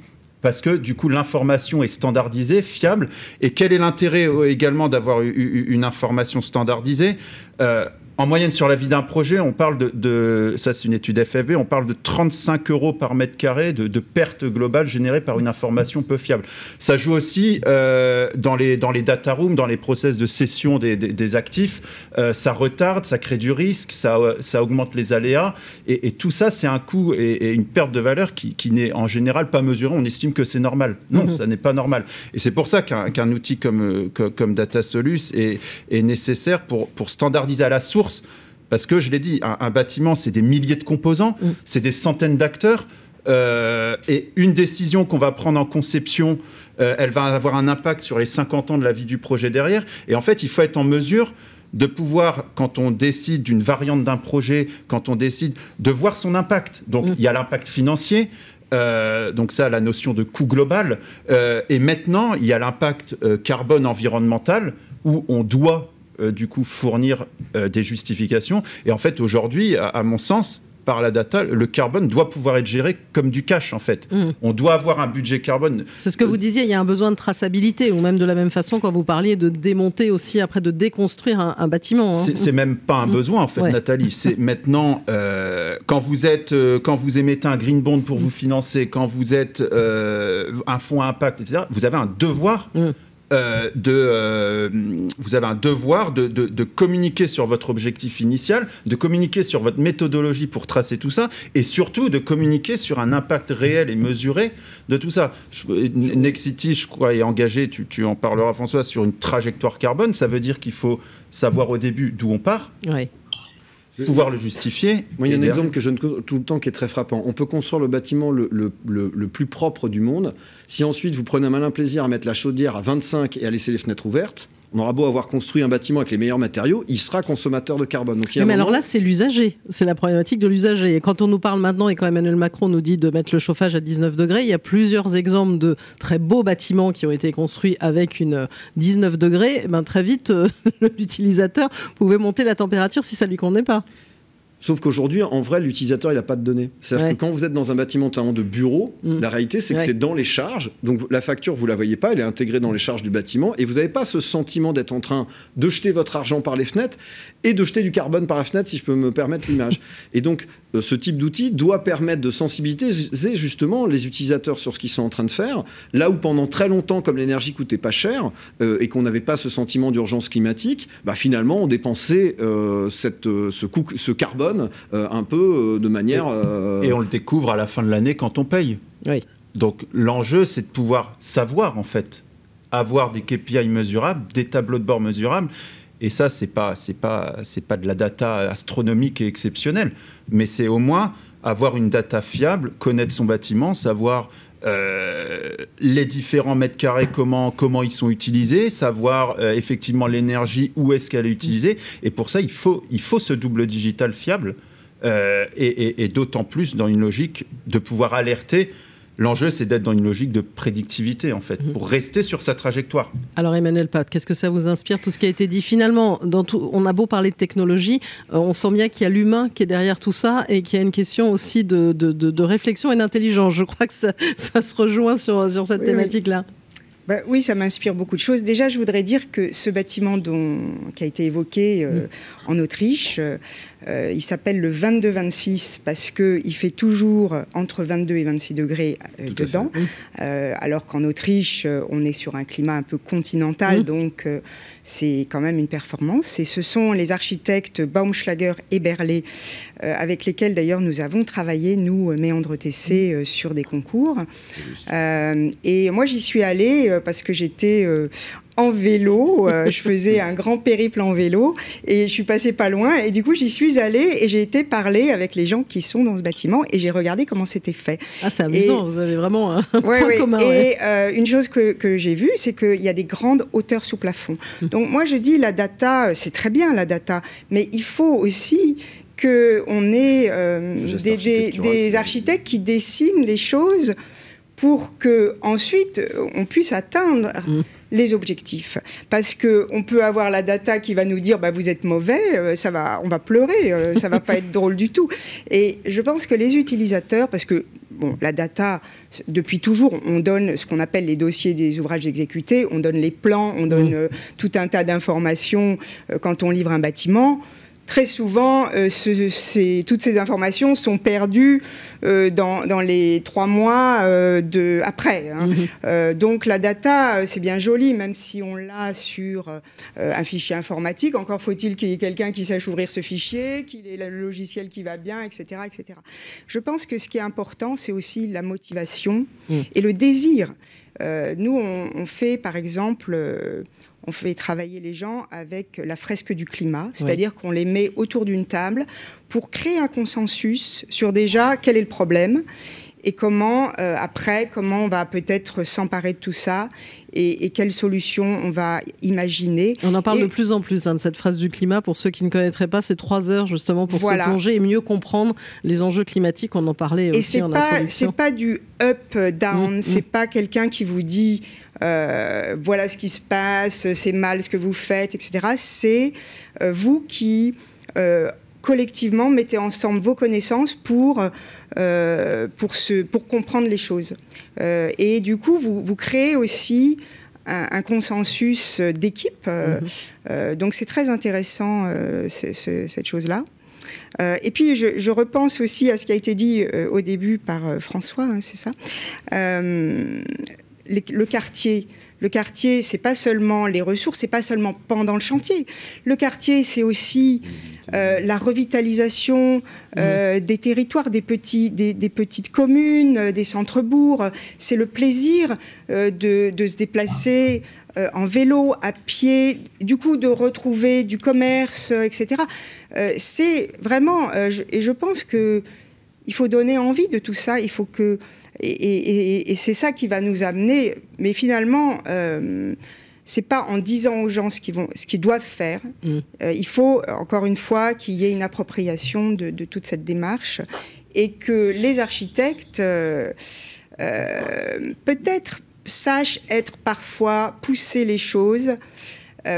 parce que du coup l'information est standardisée, fiable. Et quel est l'intérêt euh, également d'avoir une information standardisée? Euh, en moyenne sur la vie d'un projet, on parle de, de- ça c'est une étude FFB, on parle de 35 euros par mètre carré de, de perte globale générée par une information peu fiable. Ça joue aussi euh, dans, les, dans les data rooms, dans les process de cession des, des- des actifs. Euh, ça retarde, ça crée du risque, ça, euh, ça augmente les aléas. Et, et tout ça, c'est un coût et, et une perte de valeur qui, qui n'est en général pas mesurée. On estime que c'est normal. Non, Mhm. ça n'est pas normal. Et c'est pour ça qu'un qu'un outil comme, co- comme, Data Solus est, est nécessaire pour, pour standardiser à la source. Parce que je l'ai dit, un, un bâtiment, c'est des milliers de composants, Mhm. c'est des centaines d'acteurs. Euh, et une décision qu'on va prendre en conception, euh, elle va avoir un impact sur les 50 ans de la vie du projet derrière. Et en fait, il faut être en mesure de pouvoir, quand on décide d'une variante d'un projet, quand on décide de voir son impact. Donc, Mm. il y a l'impact financier. euh, donc ça, la notion de coût global. Euh, et maintenant, il y a l'impact euh, carbone environnemental où on doit du coup fournir euh, des justifications. Et en fait, aujourd'hui, à, à mon sens, par la data, le carbone doit pouvoir être géré comme du cash en fait. Mhm. On doit avoir un budget carbone. C'est ce que vous disiez, il y a un besoin de traçabilité, ou même de la même façon quand vous parliez de démonter aussi, après de déconstruire un, un bâtiment. hein. C'est même pas un Mm. besoin en fait, Ouais. Nathalie. C'est maintenant euh, quand vous êtes, euh, quand vous émettez un green bond pour vous financer, quand vous êtes euh, un fonds à impact, etc. Vous avez un devoir. Euh, de, euh, vous avez un devoir de, de- communiquer sur votre objectif initial, de communiquer sur votre méthodologie pour tracer tout ça, et surtout de communiquer sur un impact réel et mesuré de tout ça. Nexity, je crois, est engagé, tu, tu en parleras François, sur une trajectoire carbone. Ça veut dire qu'il faut savoir au début d'où on part, Ouais. Pouvoir le justifier. Moi, il y a un derrière- exemple que je donne tout le temps qui est très frappant. On peut construire le bâtiment le, le- le- le plus propre du monde. Si ensuite vous prenez un malin plaisir à mettre la chaudière à 25 et à laisser les fenêtres ouvertes, On aura beau avoir construit un bâtiment avec les meilleurs matériaux, il sera consommateur de carbone. Donc, mais alors là, c'est l'usager. C'est la problématique de l'usager. Et quand on nous parle maintenant, et quand Emmanuel Macron nous dit de mettre le chauffage à 19 degrés, il y a plusieurs exemples de très beaux bâtiments qui ont été construits avec une 19 degrés. Eh ben, très vite, euh, l'utilisateur pouvait monter la température si ça lui convenait pas. Sauf qu'aujourd'hui, en vrai, l'utilisateur, il n'a pas de données. C'est-à-dire que quand vous êtes dans un bâtiment de bureau, mm. la réalité, c'est que c'est dans les charges. Donc la facture, vous ne la voyez pas, elle est intégrée dans les charges du bâtiment. Et vous n'avez pas ce sentiment d'être en train de jeter votre argent par les fenêtres et de jeter du carbone par la fenêtre, si je peux me permettre l'image. et donc, euh, ce type d'outil doit permettre de sensibiliser justement les utilisateurs sur ce qu'ils sont en train de faire. Là où pendant très longtemps, comme l'énergie coûtait pas cher euh, et qu'on n'avait pas ce sentiment d'urgence climatique, bah, finalement, on dépensait euh, cette, ce, ce carbone euh, un peu euh, de manière. Et, on le découvre à la fin de l'année quand on paye. Oui. Donc l'enjeu, c'est de pouvoir savoir en fait, avoir des KPI mesurables, des tableaux de bord mesurables. Et ça, c'est pas, c'est pas, c'est pas de la data astronomique et exceptionnelle, mais c'est au moins avoir une data fiable, connaître son bâtiment, savoir euh, les différents mètres carrés, comment, comment ils sont utilisés, savoir euh, effectivement l'énergie, où est-ce qu'elle est utilisée. Et pour ça, il faut, il faut ce double digital fiable, euh, et d'autant plus dans une logique de pouvoir alerter L'enjeu, c'est d'être dans une logique de prédictivité, en fait, mhm. pour rester sur sa trajectoire. Alors, Emmanuel Pat, qu'est-ce que ça vous inspire, tout ce qui a été dit Finalement, dans tout, on a beau parler de technologie, euh, on sent bien qu'il y a l'humain qui est derrière tout ça et qu'il y a une question aussi de, de, réflexion et d'intelligence. Je crois que ça, se rejoint sur, sur cette thématique-là. Bah oui, ça m'inspire beaucoup de choses. Déjà, je voudrais dire que ce bâtiment dont, qui a été évoqué euh, en Autriche, euh, euh, il s'appelle le 22-26 parce qu'il fait toujours entre 22 et 26 degrés dedans, alors qu'en Autriche, on est sur un climat un peu continental, donc c'est quand même une performance. Et ce sont les architectes Baumschlager et Berlet, avec lesquels d'ailleurs nous avons travaillé, nous, Méandre TC, sur des concours. et moi, j'y suis allée euh, parce que j'étais euh, en vélo. Euh, je faisais un grand périple en vélo et je suis passée pas loin. Et du coup, j'y suis allée et j'ai été parler avec les gens qui sont dans ce bâtiment et j'ai regardé comment c'était fait. Ah, c'est amusant. vous avez vraiment un point commun. Et une chose que, que j'ai vue, c'est qu'il y a des grandes hauteurs sous plafond. Hum. Donc moi, je dis la data, c'est très bien la data, mais il faut aussi qu'on ait des, des, des architectes qui dessinent les choses pour que ensuite on puisse atteindre mm. Les objectifs. Parce que on peut avoir la data qui va nous dire bah, vous êtes mauvais, euh, ça va, on va pleurer, euh, ça va pas être drôle du tout. Et je pense que les utilisateurs, parce que bon, la data, depuis toujours, on donne ce qu'on appelle les dossiers des ouvrages exécutés, on donne les plans, on donne mm. euh, tout un tas d'informations quand on livre un bâtiment très souvent, euh, toutes ces informations sont perdues euh, dans, les trois mois euh, de, après. Hein. Mhm. donc la data, c'est bien joli, même si on l'a sur un fichier informatique. Encore faut-il qu'il y ait quelqu'un qui sache ouvrir ce fichier, qu'il ait le logiciel qui va bien, etc., etc. Je pense que ce qui est important, c'est aussi la motivation mm. et le désir. nous, on, fait, par exemple on fait travailler les gens avec la fresque du climat, c'est-à-dire qu'on les met autour d'une table pour créer un consensus sur déjà quel est le problème et comment, euh, après, comment on va peut-être s'emparer de tout ça et, quelles solutions on va imaginer. On en parle de plus en plus hein, de cette phrase du climat. Pour ceux qui ne connaîtraient pas, c'est trois heures justement pour se plonger et mieux comprendre les enjeux climatiques. On en parlait et aussi en pas, introduction. C'est pas du up down. Mmh, c'est mmh. pas quelqu'un qui vous dit euh, voilà ce qui se passe, c'est mal ce que vous faites, etc. C'est euh, vous qui euh, collectivement mettez ensemble vos connaissances pour, pour, pour comprendre les choses. et du coup, vous, vous créez aussi un, consensus d'équipe. Mhm. donc c'est très intéressant cette chose-là. et puis, je, repense aussi à ce qui a été dit au début par François, hein, c'est ça le quartier. Le quartier, c'est pas seulement les ressources, c'est pas seulement pendant le chantier. Le quartier, c'est aussi euh, la revitalisation euh, des territoires, des, petits, des, petites communes, euh, des centres-bourgs. C'est le plaisir de, se déplacer en vélo, à pied, du coup de retrouver du commerce, etc. c'est vraiment, et je pense que il faut donner envie de tout ça. Il faut que et, c'est ça qui va nous amener. Mais finalement, euh, c'est pas en disant aux gens ce qu'ils vont, ce qu'ils doivent faire. Mm. Euh, il faut encore une fois qu'il y ait une appropriation de, de toute cette démarche et que les architectes euh, euh, peut-être sachent être parfois pousser les choses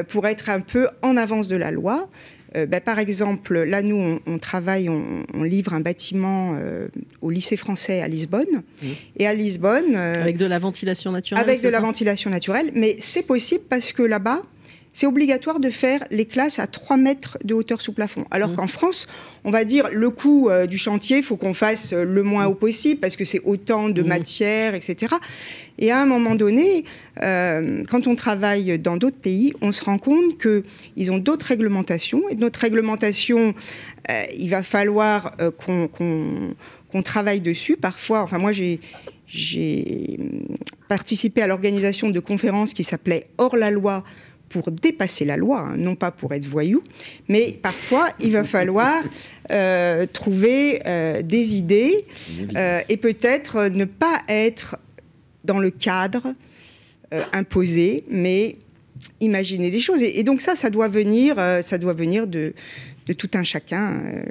pour être un peu en avance de la loi. Euh, ben, par exemple, là, nous, on, on travaille, on, on livre un bâtiment euh, au lycée français à Lisbonne. Mmh. Et à Lisbonne, euh, Avec de la ventilation naturelle. avec de la ventilation naturelle, mais c'est possible parce que là-bas, c'est obligatoire de faire les classes à 3 mètres de hauteur sous plafond. Alors Mmh. qu'en France, on va dire le coût euh, du chantier, il faut qu'on fasse euh, le moins haut possible parce que c'est autant de Mmh. matière, etc. Et à un moment donné, euh, quand on travaille dans d'autres pays, on se rend compte qu'ils ont d'autres réglementations. Et notre réglementation, euh, il va falloir qu'on travaille dessus. Parfois, enfin moi j'ai j'ai participé à l'organisation de conférences qui s'appelaient Hors la loi pour dépasser la loi, hein, non pas pour être voyou, mais parfois il va falloir euh, trouver euh, des idées euh, et peut-être ne pas être dans le cadre euh, imposé, mais imaginer des choses. Et, et donc ça, ça doit venir, euh, ça doit venir de, de tout un chacun. euh.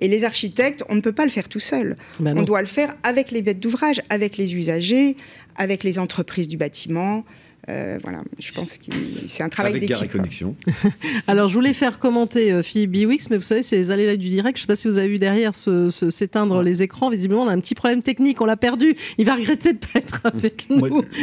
Et les architectes, on ne peut pas le faire tout seul. Bah on doit le faire avec les bêtes d'ouvrage, avec les usagers, avec les entreprises du bâtiment. Euh, voilà, je pense que c'est un travail d'équipe. Connexion. Alors, je voulais faire commenter euh, Philippe Biwix, mais vous savez, c'est les aléas du direct. Je ne sais pas si vous avez vu derrière s'éteindre les écrans. Visiblement, on a un petit problème technique. On l'a perdu. Il va regretter de ne pas être avec nous.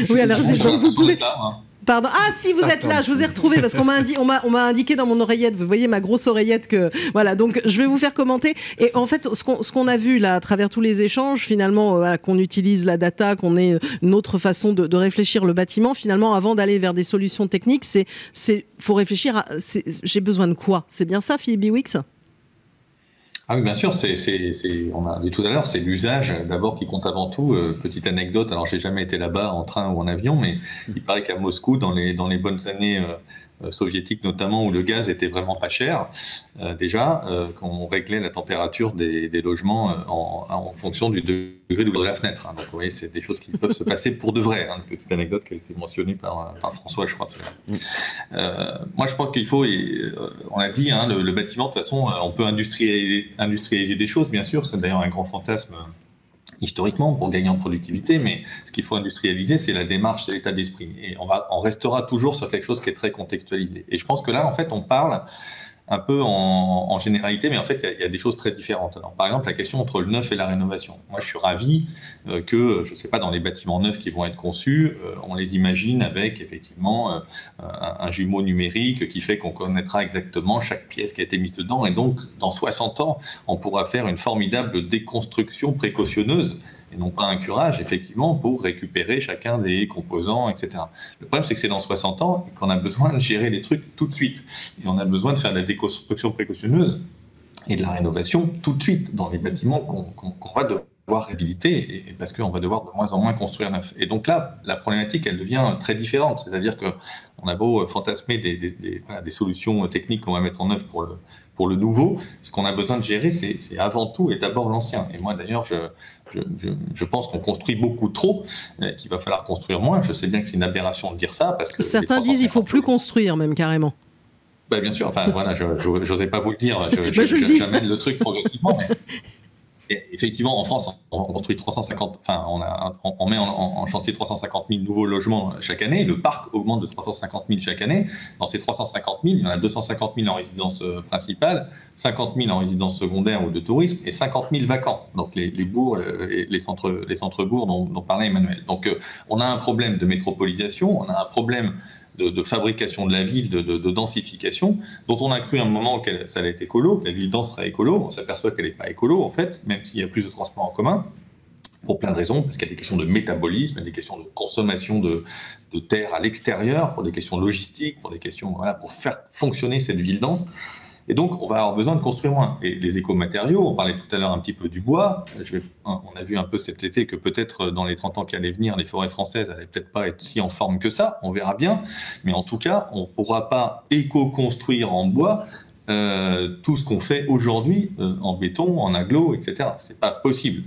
Oui, alors, je- je- vous pouvez. hein. Ah, si, vous êtes là. Je vous ai retrouvé parce qu'on m'a indiqué dans mon oreillette. Vous voyez ma grosse oreillette que voilà. Donc, je vais vous faire commenter. Et en fait, ce qu'on a vu là à travers tous les échanges, finalement, euh, qu'on utilise la data, qu'on ait une autre façon de, réfléchir le bâtiment. Finalement, avant d'aller vers des solutions techniques, c'est faut réfléchir. à J'ai besoin de quoi? C'est bien ça, Philippe Biwix? Ah oui, bien sûr, c'est, c'est, c'est- on a dit tout à l'heure, c'est l'usage d'abord qui compte avant tout. Euh, petite anecdote, alors j'ai jamais été là-bas en train ou en avion, mais il paraît qu'à Moscou, dans les, dans les bonnes années euh, euh, soviétiques notamment, où le gaz était vraiment pas cher, euh, déjà, euh, quand on réglait la température des, des logements en, en fonction du degré d'ouverture de la fenêtre. hein. Donc vous voyez, c'est des choses qui peuvent se passer pour de vrai. Hein. Une petite anecdote qui a été mentionnée par, par François, je crois. Euh, moi, je pense qu'il faut, et, on l'a dit, hein, le, le bâtiment, de toute façon, on peut industrialiser, industrialiser des choses, bien sûr, c'est d'ailleurs un grand fantasme historiquement pour gagner en productivité, mais ce qu'il faut industrialiser, c'est la démarche, c'est l'état d'esprit. Et on, va, on restera toujours sur quelque chose qui est très contextualisé. Et je pense que là, en fait, on parle un peu en, généralité, mais en fait, il y a- des choses très différentes. Par exemple, la question entre le neuf et la rénovation. Moi, je suis ravi euh, que, je ne sais pas, dans les bâtiments neufs qui vont être conçus, euh, on les imagine avec effectivement euh, un, un jumeau numérique qui fait qu'on connaîtra exactement chaque pièce qui a été mise dedans. Et donc, dans 60 ans, on pourra faire une formidable déconstruction précautionneuse et non pas un curage, effectivement, pour récupérer chacun des composants, etc. Le problème, c'est que c'est dans 60 ans qu'on a besoin de gérer les trucs tout de suite. Et on a besoin de faire de la déconstruction précautionneuse et de la rénovation tout de suite dans les bâtiments qu'on qu'on- qu'on va devoir réhabiliter, parce qu'on va devoir de moins en moins construire neuf. Et donc là, la problématique, elle devient très différente. C'est-à-dire que on a beau euh, fantasmer des, des- solutions techniques qu'on va mettre en œuvre pour le, pour le nouveau, ce qu'on a besoin de gérer, c'est avant tout et d'abord l'ancien. Et moi, d'ailleurs, je, je, je, je pense qu'on construit beaucoup trop, euh, qu'il va falloir construire moins. Je sais bien que c'est une aberration de dire ça, parce que... Certains disent il faut 350 plus construire, même carrément. bah, bien sûr, enfin voilà, je n'osais pas vous le dire, je, Bah, j'amène le truc progressivement. Mais... Effectivement, en France, on on construit 350, enfin, on, met en, chantier 350 000 nouveaux logements chaque année. Le parc augmente de 350 000 chaque année. Dans ces 350 000, il y en a 250 000 en résidence euh, principale, 50 000 en résidence secondaire ou de tourisme et 50 000 vacants. Donc les, les bourgs, euh, et les centres, les centres-bourgs dont, dont parlait Emmanuel. Donc euh, on a un problème de métropolisation, on a un problème de, fabrication de la ville, de, de- de densification, dont on a cru à un moment que ça allait être écolo, que la ville dense serait écolo. On s'aperçoit qu'elle n'est pas écolo, en fait, même s'il y a plus de transports en commun, pour plein de raisons, parce qu'il y a des questions de métabolisme, il y a des questions de consommation de, de terre à l'extérieur, pour des questions logistiques, pour des questions, voilà, pour faire fonctionner cette ville dense. Et donc, on va avoir besoin de construire moins. Et les écomatériaux, on parlait tout à l'heure un petit peu du bois. Je vais, on a vu un peu cet été que peut-être dans les 30 ans qui allaient venir, les forêts françaises n'allaient peut-être pas être si en forme que ça. On verra bien. Mais en tout cas, on ne pourra pas éco-construire en bois euh, tout ce qu'on fait aujourd'hui euh, en béton, en aglo, etc. C'est pas possible.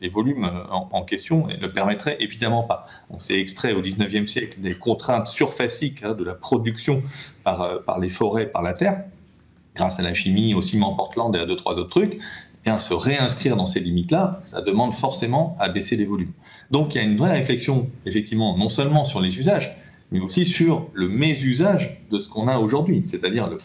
Les, mm. volumes euh, en, question ne le permettraient évidemment pas. On s'est extrait au 19e siècle des contraintes surfaciques hein, de la production par, par les forêts, par la terre, grâce à la chimie, au ciment Portland et à deux, trois autres trucs. Et bien, se réinscrire dans ces limites-là, ça demande forcément à baisser les volumes. Donc il y a une vraie réflexion, effectivement, non seulement sur les usages, mais aussi sur le mésusage de ce qu'on a aujourd'hui, c'est-à-dire le,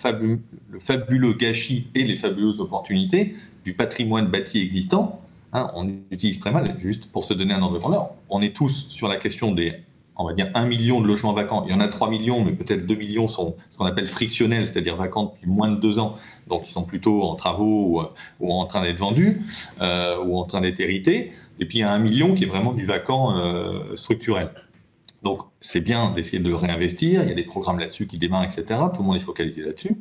fabuleux gâchis et les fabuleuses opportunités du patrimoine bâti existant. Hein, on utilise très mal, juste pour se donner un ordre de grandeur. On est tous sur la question des, on va dire, 1 million de logements vacants. Il y en a 3 millions, mais peut-être 2 millions sont ce qu'on appelle frictionnels, c'est-à-dire vacants depuis moins de 2 ans, donc ils sont plutôt en travaux ou, en train d'être vendus euh, ou en train d'être hérités. Et puis il y a 1 million qui est vraiment du vacant euh, structurel. Donc, c'est bien d'essayer de réinvestir. Il y a des programmes là-dessus qui démarrent, etc. Tout le monde est focalisé là-dessus.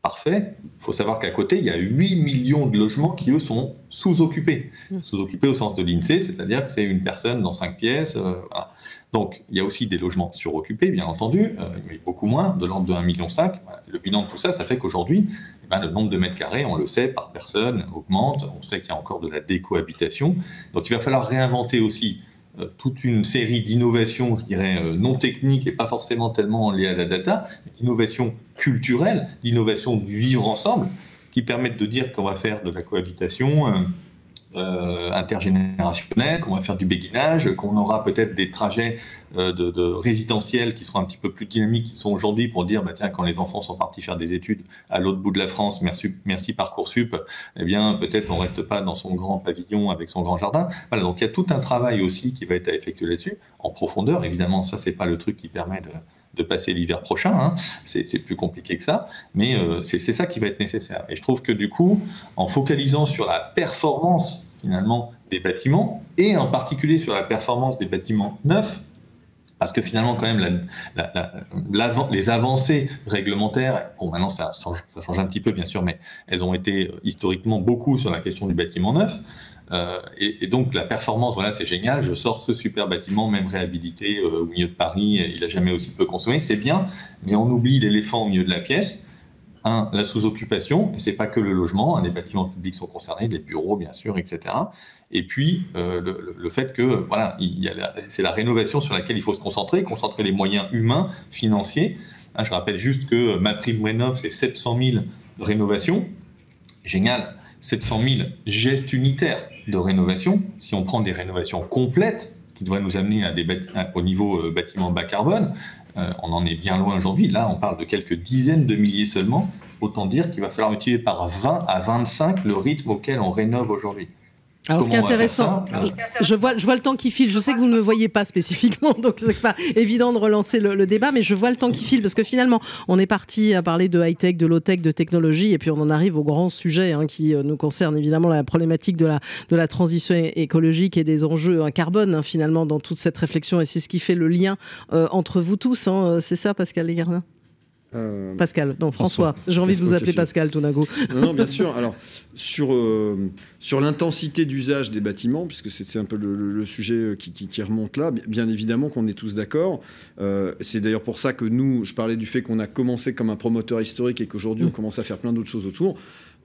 Parfait. Il faut savoir qu'à côté, il y a 8 millions de logements qui, eux, sont sous-occupés. Mmh. Sous-occupés au sens de l'INSEE, c'est-à-dire que c'est une personne dans 5 pièces. Euh, Donc, il y a aussi des logements suroccupés, bien entendu, euh, mais beaucoup moins, de l'ordre de 1,5 million. Le bilan de tout ça, ça fait qu'aujourd'hui, eh ben, le nombre de mètres carrés, on le sait, par personne, augmente. On sait qu'il y a encore de la décohabitation. Donc, il va falloir réinventer aussi euh, toute une série d'innovations, je dirais, euh, non techniques et pas forcément tellement liées à la data, mais d'innovations culturelles, d'innovations du vivre ensemble, qui permettent de dire qu'on va faire de la cohabitation euh, qu'on va faire du béguinage, qu'on aura peut-être des trajets euh, de, résidentiels qui seront un petit peu plus dynamiques qu'ils sont aujourd'hui pour dire, bah, tiens, quand les enfants sont partis faire des études à l'autre bout de la France, merci, merci Parcoursup, eh bien, peut-être on reste pas dans son grand pavillon avec son grand jardin. Voilà, donc il y a tout un travail aussi qui va être à effectuer là-dessus, en profondeur. Évidemment, ça, c'est pas le truc qui permet de, de passer l'hiver prochain. Hein. C'est plus compliqué que ça, mais euh, c'est ça qui va être nécessaire. Et je trouve que du coup, en focalisant sur la performance finalement des bâtiments, et en particulier sur la performance des bâtiments neufs, parce que finalement, quand même, les avancées réglementaires, bon, maintenant ça, change un petit peu, bien sûr, mais elles ont été euh, historiquement beaucoup sur la question du bâtiment neuf. Euh, et, donc la performance, voilà, c'est génial. Je sors ce super bâtiment, même réhabilité euh, au milieu de Paris. Il a jamais aussi peu consommé, c'est bien. Mais on oublie l'éléphant au milieu de la pièce. Un, la sous-occupation, et c'est pas que le logement. Hein, les bâtiments publics sont concernés, les bureaux bien sûr, etc. Et puis euh, le, fait que voilà, c'est la rénovation sur laquelle il faut se concentrer, concentrer les moyens humains, financiers. Hein, je rappelle juste que ma prime rénov, c'est 700 000 rénovations. Génial 700 000 gestes unitaires de rénovation. Si on prend des rénovations complètes, qui devraient nous amener à des au niveau euh, bâtiment bas carbone, euh, on en est bien loin aujourd'hui. Là, on parle de quelques dizaines de milliers seulement. Autant dire qu'il va falloir multiplier par 20 à 25 le rythme auquel on rénove aujourd'hui. Alors, ce qui est intéressant, je vois, je vois le temps qui file. Je sais que vous ne me voyez pas spécifiquement, donc c'est pas évident de relancer le, débat, mais je vois le temps qui file parce que finalement, on est parti à parler de high-tech, de low-tech, de technologie, et puis on en arrive au grand sujet hein, qui euh, nous concerne évidemment la problématique de la, de la transition écologique et des enjeux un carbone hein, finalement dans toute cette réflexion, et c'est ce qui fait le lien euh, entre vous tous. Hein, c'est ça, Pascal Legardin euh, Pascal, non François. J'ai envie de vous appeler Pascal d'un coup. Non, bien sûr. Alors sur euh, sur l'intensité d'usage des bâtiments, puisque c'est un peu le, sujet euh, qui, remonte là, bien évidemment qu'on est tous d'accord. c'est d'ailleurs pour ça que nous, je parlais du fait qu'on a commencé comme un promoteur historique et qu'aujourd'hui on mm. commence à faire plein d'autres choses autour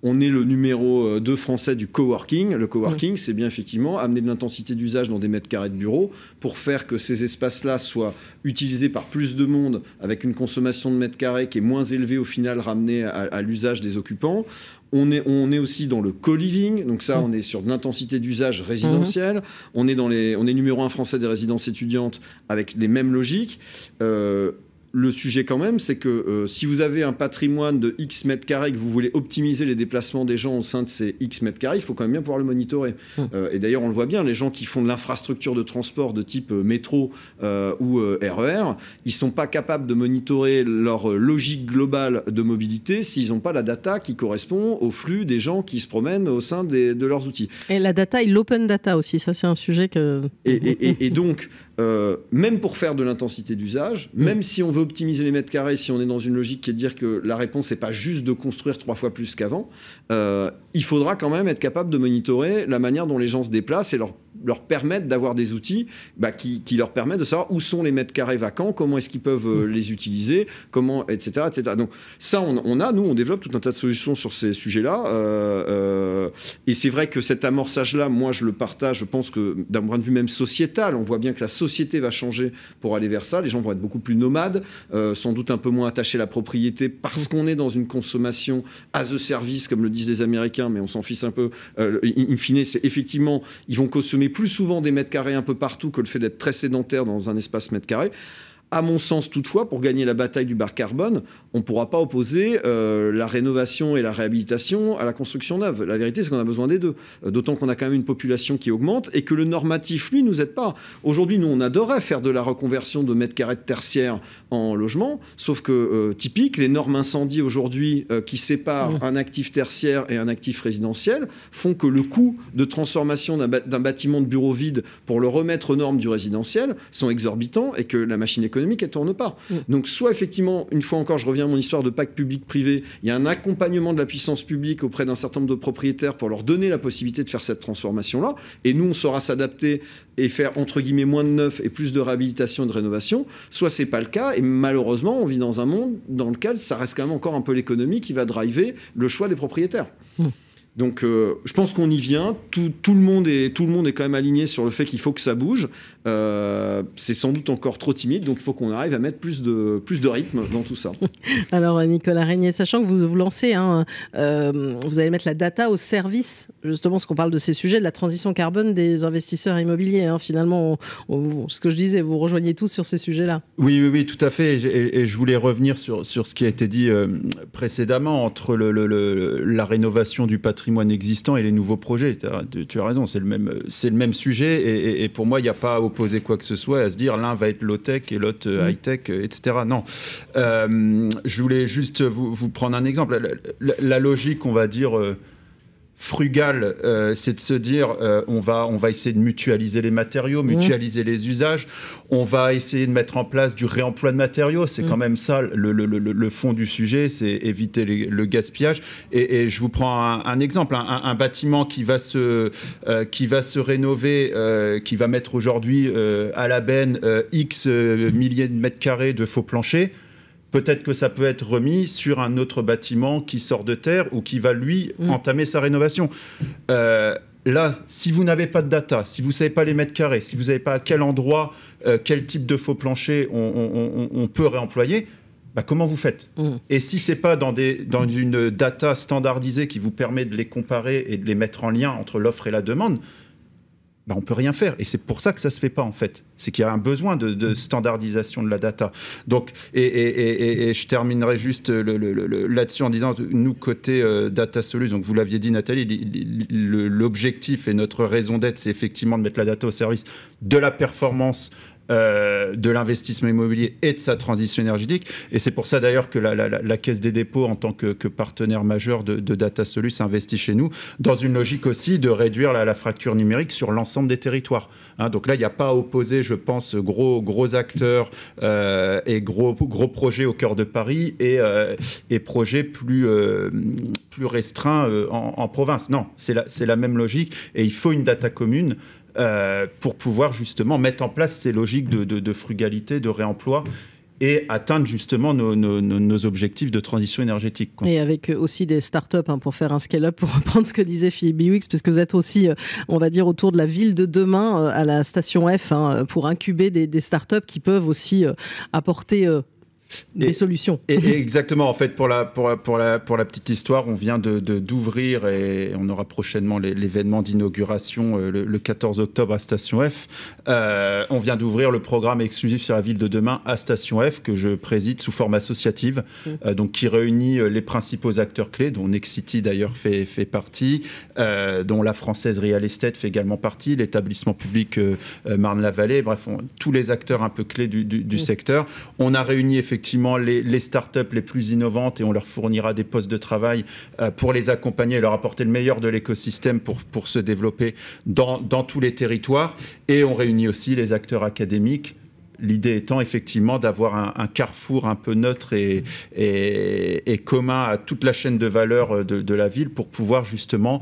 on est le numéro 2 français du coworking. Le coworking, c'est bien effectivement amener de l'intensité d'usage dans des mètres carrés de bureau pour faire que ces espaces-là soient utilisés par plus de monde avec une consommation de mètres carrés qui est moins élevée au final ramenée à, l'usage des occupants. On est, on est, aussi dans le co-living, donc ça, on est sur de l'intensité d'usage résidentiel. On est dans les, on est numéro un français des résidences étudiantes avec les mêmes logiques. Euh, le sujet quand même, c'est que euh, si vous avez un patrimoine de X mètres carrés que vous voulez optimiser les déplacements des gens au sein de ces X mètres carrés, il faut quand même bien pouvoir le monitorer. Hum. Euh, et d'ailleurs, on le voit bien, les gens qui font de l'infrastructure de transport de type euh, métro ou RER, e ils sont pas capables de monitorer leur logique globale de mobilité s'ils n'ont pas la data qui correspond au flux des gens qui se promènent au sein de leurs outils. Et la data et l'open data aussi, ça c'est un sujet que... et donc, euh, même pour faire de l'intensité d'usage, mm. même si on veut optimiser les mètres carrés, si on est dans une logique qui est de dire que la réponse n'est pas juste de construire trois fois plus qu'avant, euh, il faudra quand même être capable de monitorer la manière dont les gens se déplacent et leur leur permettent d'avoir des outils bah, qui, leur permettent de savoir où sont les mètres carrés vacants, comment est-ce qu'ils peuvent euh, les utiliser, comment, etc., etc. Donc ça, on, a, nous, on développe tout un tas de solutions sur ces sujets-là. Et c'est vrai que cet amorçage-là, moi, je le partage. Je pense que d'un point de vue même sociétal, on voit bien que la société va changer pour aller vers ça. Les gens vont être beaucoup plus nomades, sans doute un peu moins attachés à la propriété parce qu'on est dans une consommation as a service, comme le disent les Américains, mais on s'en fiche un peu. in fine, c'est effectivement, ils vont consommer plus souvent des mètres carrés un peu partout que le fait d'être très sédentaire dans un espace mètre carré. À mon sens, toutefois, pour gagner la bataille du bar carbone, on ne pourra pas opposer euh, la rénovation et la réhabilitation à la construction neuve. La vérité, c'est qu'on a besoin des deux. Euh, d'autant qu'on a quand même une population qui augmente et que le normatif, lui, nous aide pas. Aujourd'hui, nous, on adorait faire de la reconversion de mètres carrés de tertiaire en logement, sauf que, euh, typique, les normes incendie aujourd'hui qui séparent mmh. un actif tertiaire et un actif résidentiel font que le coût de transformation d'un bâtiment de bureau vide pour le remettre aux normes du résidentiel sont exorbitants et que la machine économique économique, elle tourne pas. Mm. Donc, soit effectivement, une fois encore, je reviens à mon histoire de pacte public-privé, il y a un accompagnement de la puissance publique auprès d'un certain nombre de propriétaires pour leur donner la possibilité de faire cette transformation-là. Et nous, on saura s'adapter et faire entre guillemets moins de neuf et plus de réhabilitation et de rénovation. Soit c'est pas le cas. Et malheureusement, on vit dans un monde dans lequel ça reste quand même encore un peu l'économie qui va driver le choix des propriétaires. Mm. Donc euh, je pense qu'on y vient. Tout, le monde est, tout le monde est quand même aligné sur le fait qu'il faut que ça bouge. Euh, c'est sans doute encore trop timide, donc il faut qu'on arrive à mettre plus de, plus de rythme dans tout ça. Alors Nicolas Régnier, sachant que vous vous lancez, hein, euh, vous allez mettre la data au service, justement ce qu'on parle de ces sujets, de la transition carbone des investisseurs immobiliers. Hein. Finalement, ce que je disais, vous rejoignez tous sur ces sujets-là. Oui, oui, oui, tout à fait. Et, je voulais revenir sur, sur ce qui a été dit précédemment entre le, la rénovation du patrimoine existant et les nouveaux projets. Tu as, raison, c'est le même, c'est le même sujet. Et, pour moi, il n'y a pas à opposer quoi que ce soit, à se dire l'un va être low-tech et l'autre euh, high-tech, euh, etc. Non. Euh, je voulais juste vous, vous, prendre un exemple. La, logique, on va dire frugal, euh, c'est de se dire euh, on, va, on va essayer de mutualiser les matériaux, mmh. mutualiser les usages, on va essayer de mettre en place du réemploi de matériaux, c'est mmh. quand même ça le, le, le, fond du sujet, c'est éviter le gaspillage. Et, je vous prends un, exemple, un, bâtiment qui va se, euh, qui va se rénover, qui va mettre aujourd'hui à la benne X milliers de mètres carrés de faux planchers peut-être que ça peut être remis sur un autre bâtiment qui sort de terre ou qui va, lui, mm. entamer sa rénovation. Euh, là, si vous n'avez pas de data, si vous ne savez pas les mètres carrés, si vous ne savez pas à quel endroit, euh, quel type de faux plancher on, peut réemployer, bah, comment vous faites? Mm. Et si c'est pas dans, des, dans une data standardisée qui vous permet de les comparer et de les mettre en lien entre l'offre et la demande, bah, on peut rien faire. Et c'est pour ça que ça se fait pas en fait. C'est qu'il y a un besoin de, standardisation de la data. Donc, et, je terminerai juste là-dessus en disant, nous côté euh, data solutions, donc vous l'aviez dit Nathalie, l'objectif et notre raison d'être, c'est effectivement de mettre la data au service de la performance euh, de l'investissement immobilier et de sa transition énergétique. Et c'est pour ça d'ailleurs que la, Caisse des dépôts, en tant que, partenaire majeur de, de DataSolus, investit chez nous, dans une logique aussi de réduire la, fracture numérique sur l'ensemble des territoires. Hein. donc là, il n'y a pas à opposer, je pense, gros, gros acteurs euh, et gros, gros projets au cœur de Paris et, euh, et projets plus, plus restreints en, en, province. Non, c'est la, la même logique et il faut une data commune euh, pour pouvoir justement mettre en place ces logiques de, frugalité, de réemploi et atteindre justement nos, objectifs de transition énergétique. Et avec euh, aussi des startups hein, pour faire un scale-up, pour reprendre ce que disait Philippe Biwix, puisque vous êtes aussi, euh, on va dire, autour de la ville de demain à la station F hein, pour incuber des, des, startups qui peuvent aussi apporter des solutions. Et, exactement, en fait, pour la, pour, pour, la, pour la petite histoire, on vient d'ouvrir de, d'ouvrir et on aura prochainement l'événement d'inauguration euh, le, 14 octobre à Station F. Euh, on vient d'ouvrir le programme exclusif sur la ville de demain à Station F que je préside sous forme associative, mmh. euh, donc qui réunit les principaux acteurs clés, dont Nexity d'ailleurs fait, fait partie, dont la française Real Estate fait également partie, l'établissement public Marne-la-Vallée, bref, tous les acteurs un peu clés du, du, mmh. secteur. On a réuni effectivement effectivement les, les, startups les plus innovantes et on leur fournira des postes de travail euh, pour les accompagner et leur apporter le meilleur de l'écosystème pour, pour se développer dans, dans tous les territoires. Et on réunit aussi les acteurs académiques L'idée étant effectivement d'avoir un, carrefour un peu neutre et, et, commun à toute la chaîne de valeur de, de la ville pour pouvoir justement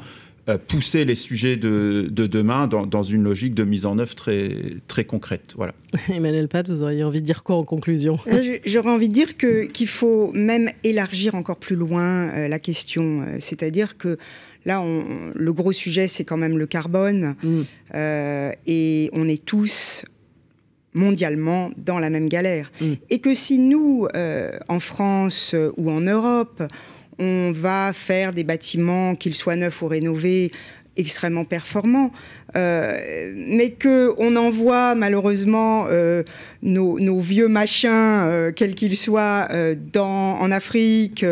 pousser les sujets de, demain dans, une logique de mise en œuvre très, très concrète. Voilà. Emmanuel Pat, vous auriez envie de dire quoi en conclusion? J'aurais envie de dire qu'il faut même élargir encore plus loin la question. C'est-à-dire que Là, le gros sujet, c'est quand même le carbone. Mm. et on est tous mondialement dans la même galère. Mm. Et que si nous, euh, en France euh, ou en Europe, on va faire des bâtiments, qu'ils soient neufs ou rénovés, extrêmement performants, euh, mais que on envoie malheureusement euh, nos, vieux machins, euh, quels qu'ils soient, en Afrique,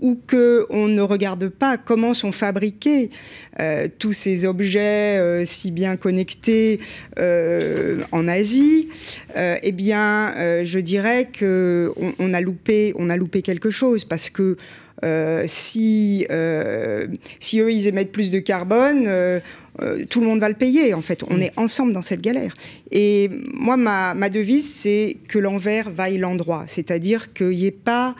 ou que on ne regarde pas comment sont fabriqués tous ces objets si bien connectés en Asie, eh bien, je dirais que on, a loupé, on a loupé quelque chose parce que si, si eux, ils émettent plus de carbone, euh, tout le monde va le payer, en fait. On mm. est ensemble dans cette galère. Et moi, ma, devise, c'est que l'envers vaille l'endroit. C'est-à-dire qu'il n'y ait pas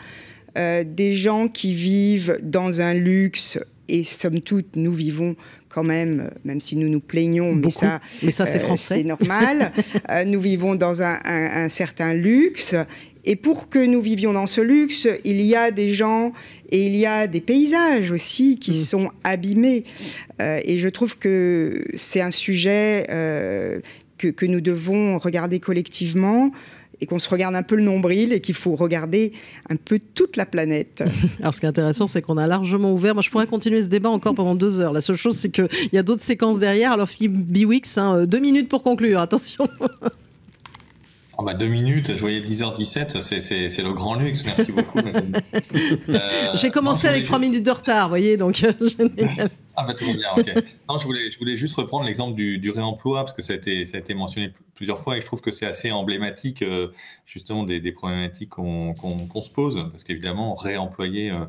euh, des gens qui vivent dans un luxe, et somme toute, nous vivons quand même, même si nous nous plaignons, mais ça, mais ça c'est euh, français. c'est normal. nous vivons dans un, certain luxe. Et pour que nous vivions dans ce luxe, il y a des gens et il y a des paysages aussi qui mm. sont abîmés. Euh, et je trouve que c'est un sujet euh, que, que, nous devons regarder collectivement et qu'on se regarde un peu le nombril et qu'il faut regarder un peu toute la planète. Alors ce qui est intéressant, c'est qu'on a largement ouvert. Moi, je pourrais continuer ce débat encore pendant deux heures. La seule chose, c'est qu'il y a d'autres séquences derrière. Alors Philippe Biwix, hein, deux minutes pour conclure. Attention. Oh bah deux minutes, je voyais 10h17, c'est le grand luxe, merci beaucoup. euh, J'ai commencé avec trois minutes de retard, vous voyez, donc Ah bah tout va bien, ok. Non, je voulais, je voulais juste reprendre l'exemple du, du, réemploi, parce que ça a, été, ça a été mentionné plusieurs fois, et je trouve que c'est assez emblématique euh, justement des, des problématiques qu'on se pose, parce qu'évidemment, réemployer euh,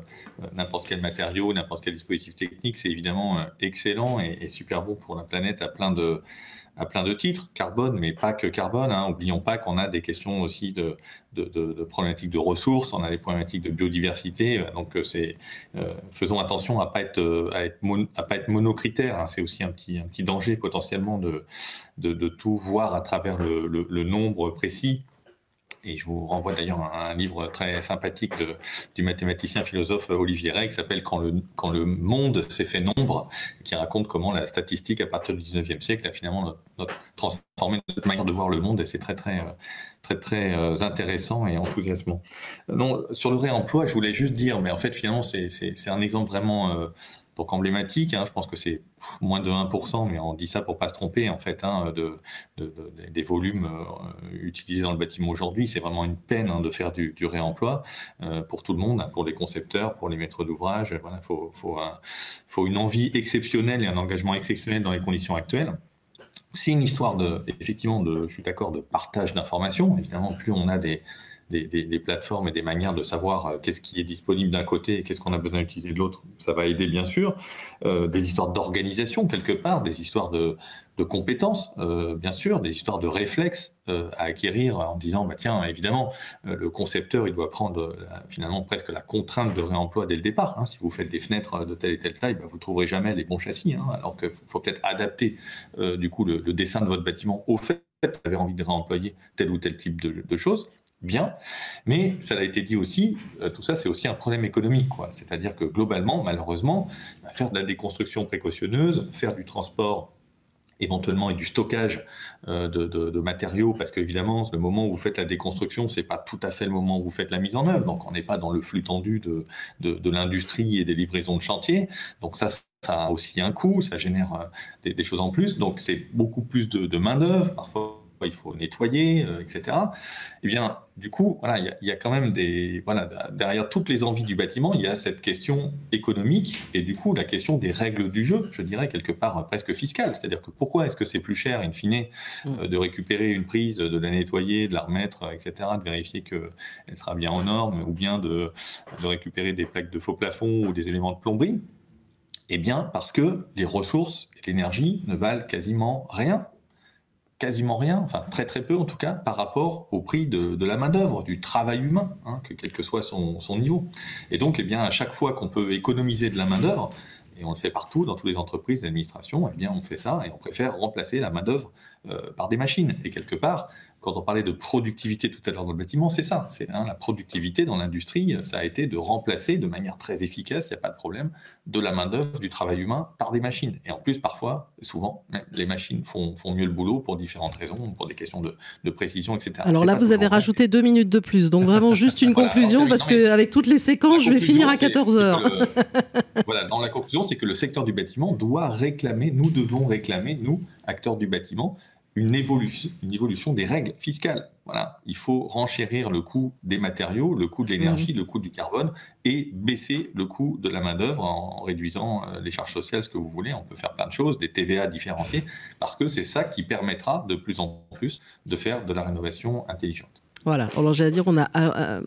n'importe quel matériau, n'importe quel dispositif technique, c'est évidemment euh, excellent et, et, super bon pour la planète à plein de à plein de titres, carbone, mais pas que carbone. Hein. Oublions pas qu'on a des questions aussi de, problématiques de ressources, on a des problématiques de biodiversité. Donc, euh, c'est, euh, faisons attention à pas être, euh, à pas être monocritère. Hein. C'est aussi un petit, danger potentiellement de, tout voir à travers le nombre précis. Et je vous renvoie d'ailleurs à un livre très sympathique du mathématicien philosophe Olivier Rey qui s'appelle quand le, quand le monde s'est fait nombre, qui raconte comment la statistique à partir du 19e siècle a finalement transformé notre manière de voir le monde et c'est très très très très euh, intéressant et enthousiasmant. Non, sur le réemploi, je voulais juste dire, mais en fait finalement c'est un exemple vraiment euh, donc emblématique. Hein, je pense que c'est moins de 1%, mais on dit ça pour pas se tromper en fait, hein, de, des volumes euh, utilisés dans le bâtiment aujourd'hui. C'est vraiment une peine hein, de faire du, réemploi euh, pour tout le monde, pour les concepteurs, pour les maîtres d'ouvrage. Voilà, il faut, une envie exceptionnelle et un engagement exceptionnel dans les conditions actuelles. C'est une histoire de, effectivement, je suis d'accord, de partage d'informations. Évidemment, plus on a des, des, plateformes et des manières de savoir euh, qu'est-ce qui est disponible d'un côté et qu'est-ce qu'on a besoin d'utiliser de l'autre, ça va aider bien sûr. Euh, des histoires d'organisation quelque part, des histoires de, compétences, euh, bien sûr, des histoires de réflexes à acquérir en disant, bah, tiens, évidemment, le concepteur, il doit prendre finalement presque la contrainte de réemploi dès le départ. Hein. Si vous faites des fenêtres de telle et telle taille, bah, vous trouverez jamais les bons châssis, hein. alors qu'il faut peut-être adapter du coup le, dessin de votre bâtiment au fait que vous avez envie de réemployer tel ou tel type de choses bien. Mais ça a été dit aussi, euh, tout ça, c'est aussi un problème économique. C'est-à-dire que globalement, malheureusement, bah, faire de la déconstruction précautionneuse, faire du transport éventuellement et du stockage euh, de, matériaux, parce qu'évidemment, le moment où vous faites la déconstruction, c'est pas tout à fait le moment où vous faites la mise en œuvre. Donc, on n'est pas dans le flux tendu de, l'industrie et des livraisons de chantier. Donc, ça, ça a aussi un coût, ça génère euh, des, des, choses en plus. Donc, c'est beaucoup plus de, main-d'œuvre, parfois il faut nettoyer, euh, etc. Eh bien, du coup, voilà, il y, a quand même des, voilà, derrière toutes les envies du bâtiment, il y a cette question économique et du coup la question des règles du jeu, je dirais quelque part presque fiscale. C'est-à-dire que pourquoi est-ce que c'est plus cher, in fine, mm. euh, de récupérer une prise, de la nettoyer, de la remettre, etc., de vérifier qu'elle sera bien en norme, ou bien de, de récupérer des plaques de faux plafond ou des éléments de plomberie? Eh bien, parce que les ressources et l'énergie ne valent quasiment rien quasiment rien, enfin très très peu en tout cas, par rapport au prix de, la main-d'œuvre, du travail humain, hein, que quel que soit son, niveau. Et donc, eh bien, à chaque fois qu'on peut économiser de la main-d'œuvre, et on le fait partout dans toutes les entreprises d'administration, eh bien on fait ça et on préfère remplacer la main-d'œuvre euh, par des machines. Et quelque part, quand on parlait de productivité tout à l'heure dans le bâtiment, c'est ça. C'est hein, la productivité dans l'industrie, ça a été de remplacer de manière très efficace, il n'y a pas de problème, de la main-d'œuvre, du travail humain par des machines. Et en plus, parfois, souvent, les machines font, font mieux le boulot pour différentes raisons, pour des questions de, de précision, etc. Alors là, vous avez rajouté deux minutes de plus. Donc vraiment juste une conclusion, parce qu'avec toutes les séquences, je vais finir à 14 heures. voilà, dans la conclusion, c'est que le secteur du bâtiment doit réclamer, nous devons réclamer, nous, acteurs du bâtiment, une évolution, une évolution des règles fiscales. Voilà, il faut renchérir le coût des matériaux, le coût de l'énergie, mmh. le coût du carbone et baisser le coût de la main-d'œuvre en réduisant euh, les charges sociales, ce que vous voulez. On peut faire plein de choses, des TVA différenciés, parce que c'est ça qui permettra de plus en plus de faire de la rénovation intelligente. Voilà, alors j'allais dire, on a euh, euh,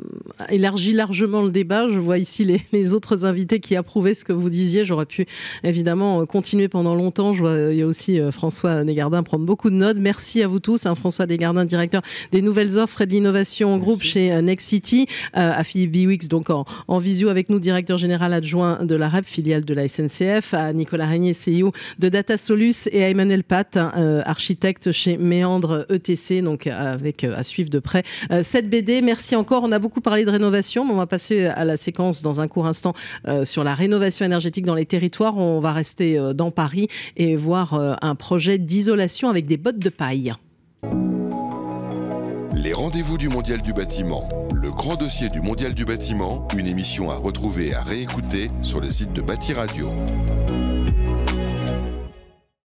élargi largement le débat. Je vois ici les, autres invités qui approuvaient ce que vous disiez. J'aurais pu évidemment euh, continuer pendant longtemps. Je vois, il y a aussi François Desgardins prendre beaucoup de notes. Merci à vous tous. Hein, François Desgardins, directeur des nouvelles offres et de l'innovation en groupe chez Next City. à Philippe Biwix, donc en, en, visio avec nous, directeur général adjoint de la REP, filiale de la SNCF. À Nicolas Régnier, CEO de Data Solus. Et à Emmanuel Pat, hein, architecte chez Méandre ETC, donc avec à suivre de près euh, cette BD. Merci encore. On a beaucoup parlé de rénovation, mais on va passer à la séquence dans un court instant euh, sur la rénovation énergétique dans les territoires. On va rester euh, dans Paris et voir un projet d'isolation avec des bottes de paille. Les rendez-vous du Mondial du bâtiment. Le grand dossier du Mondial du bâtiment, une émission à retrouver et à réécouter sur le site de Bâti Radio.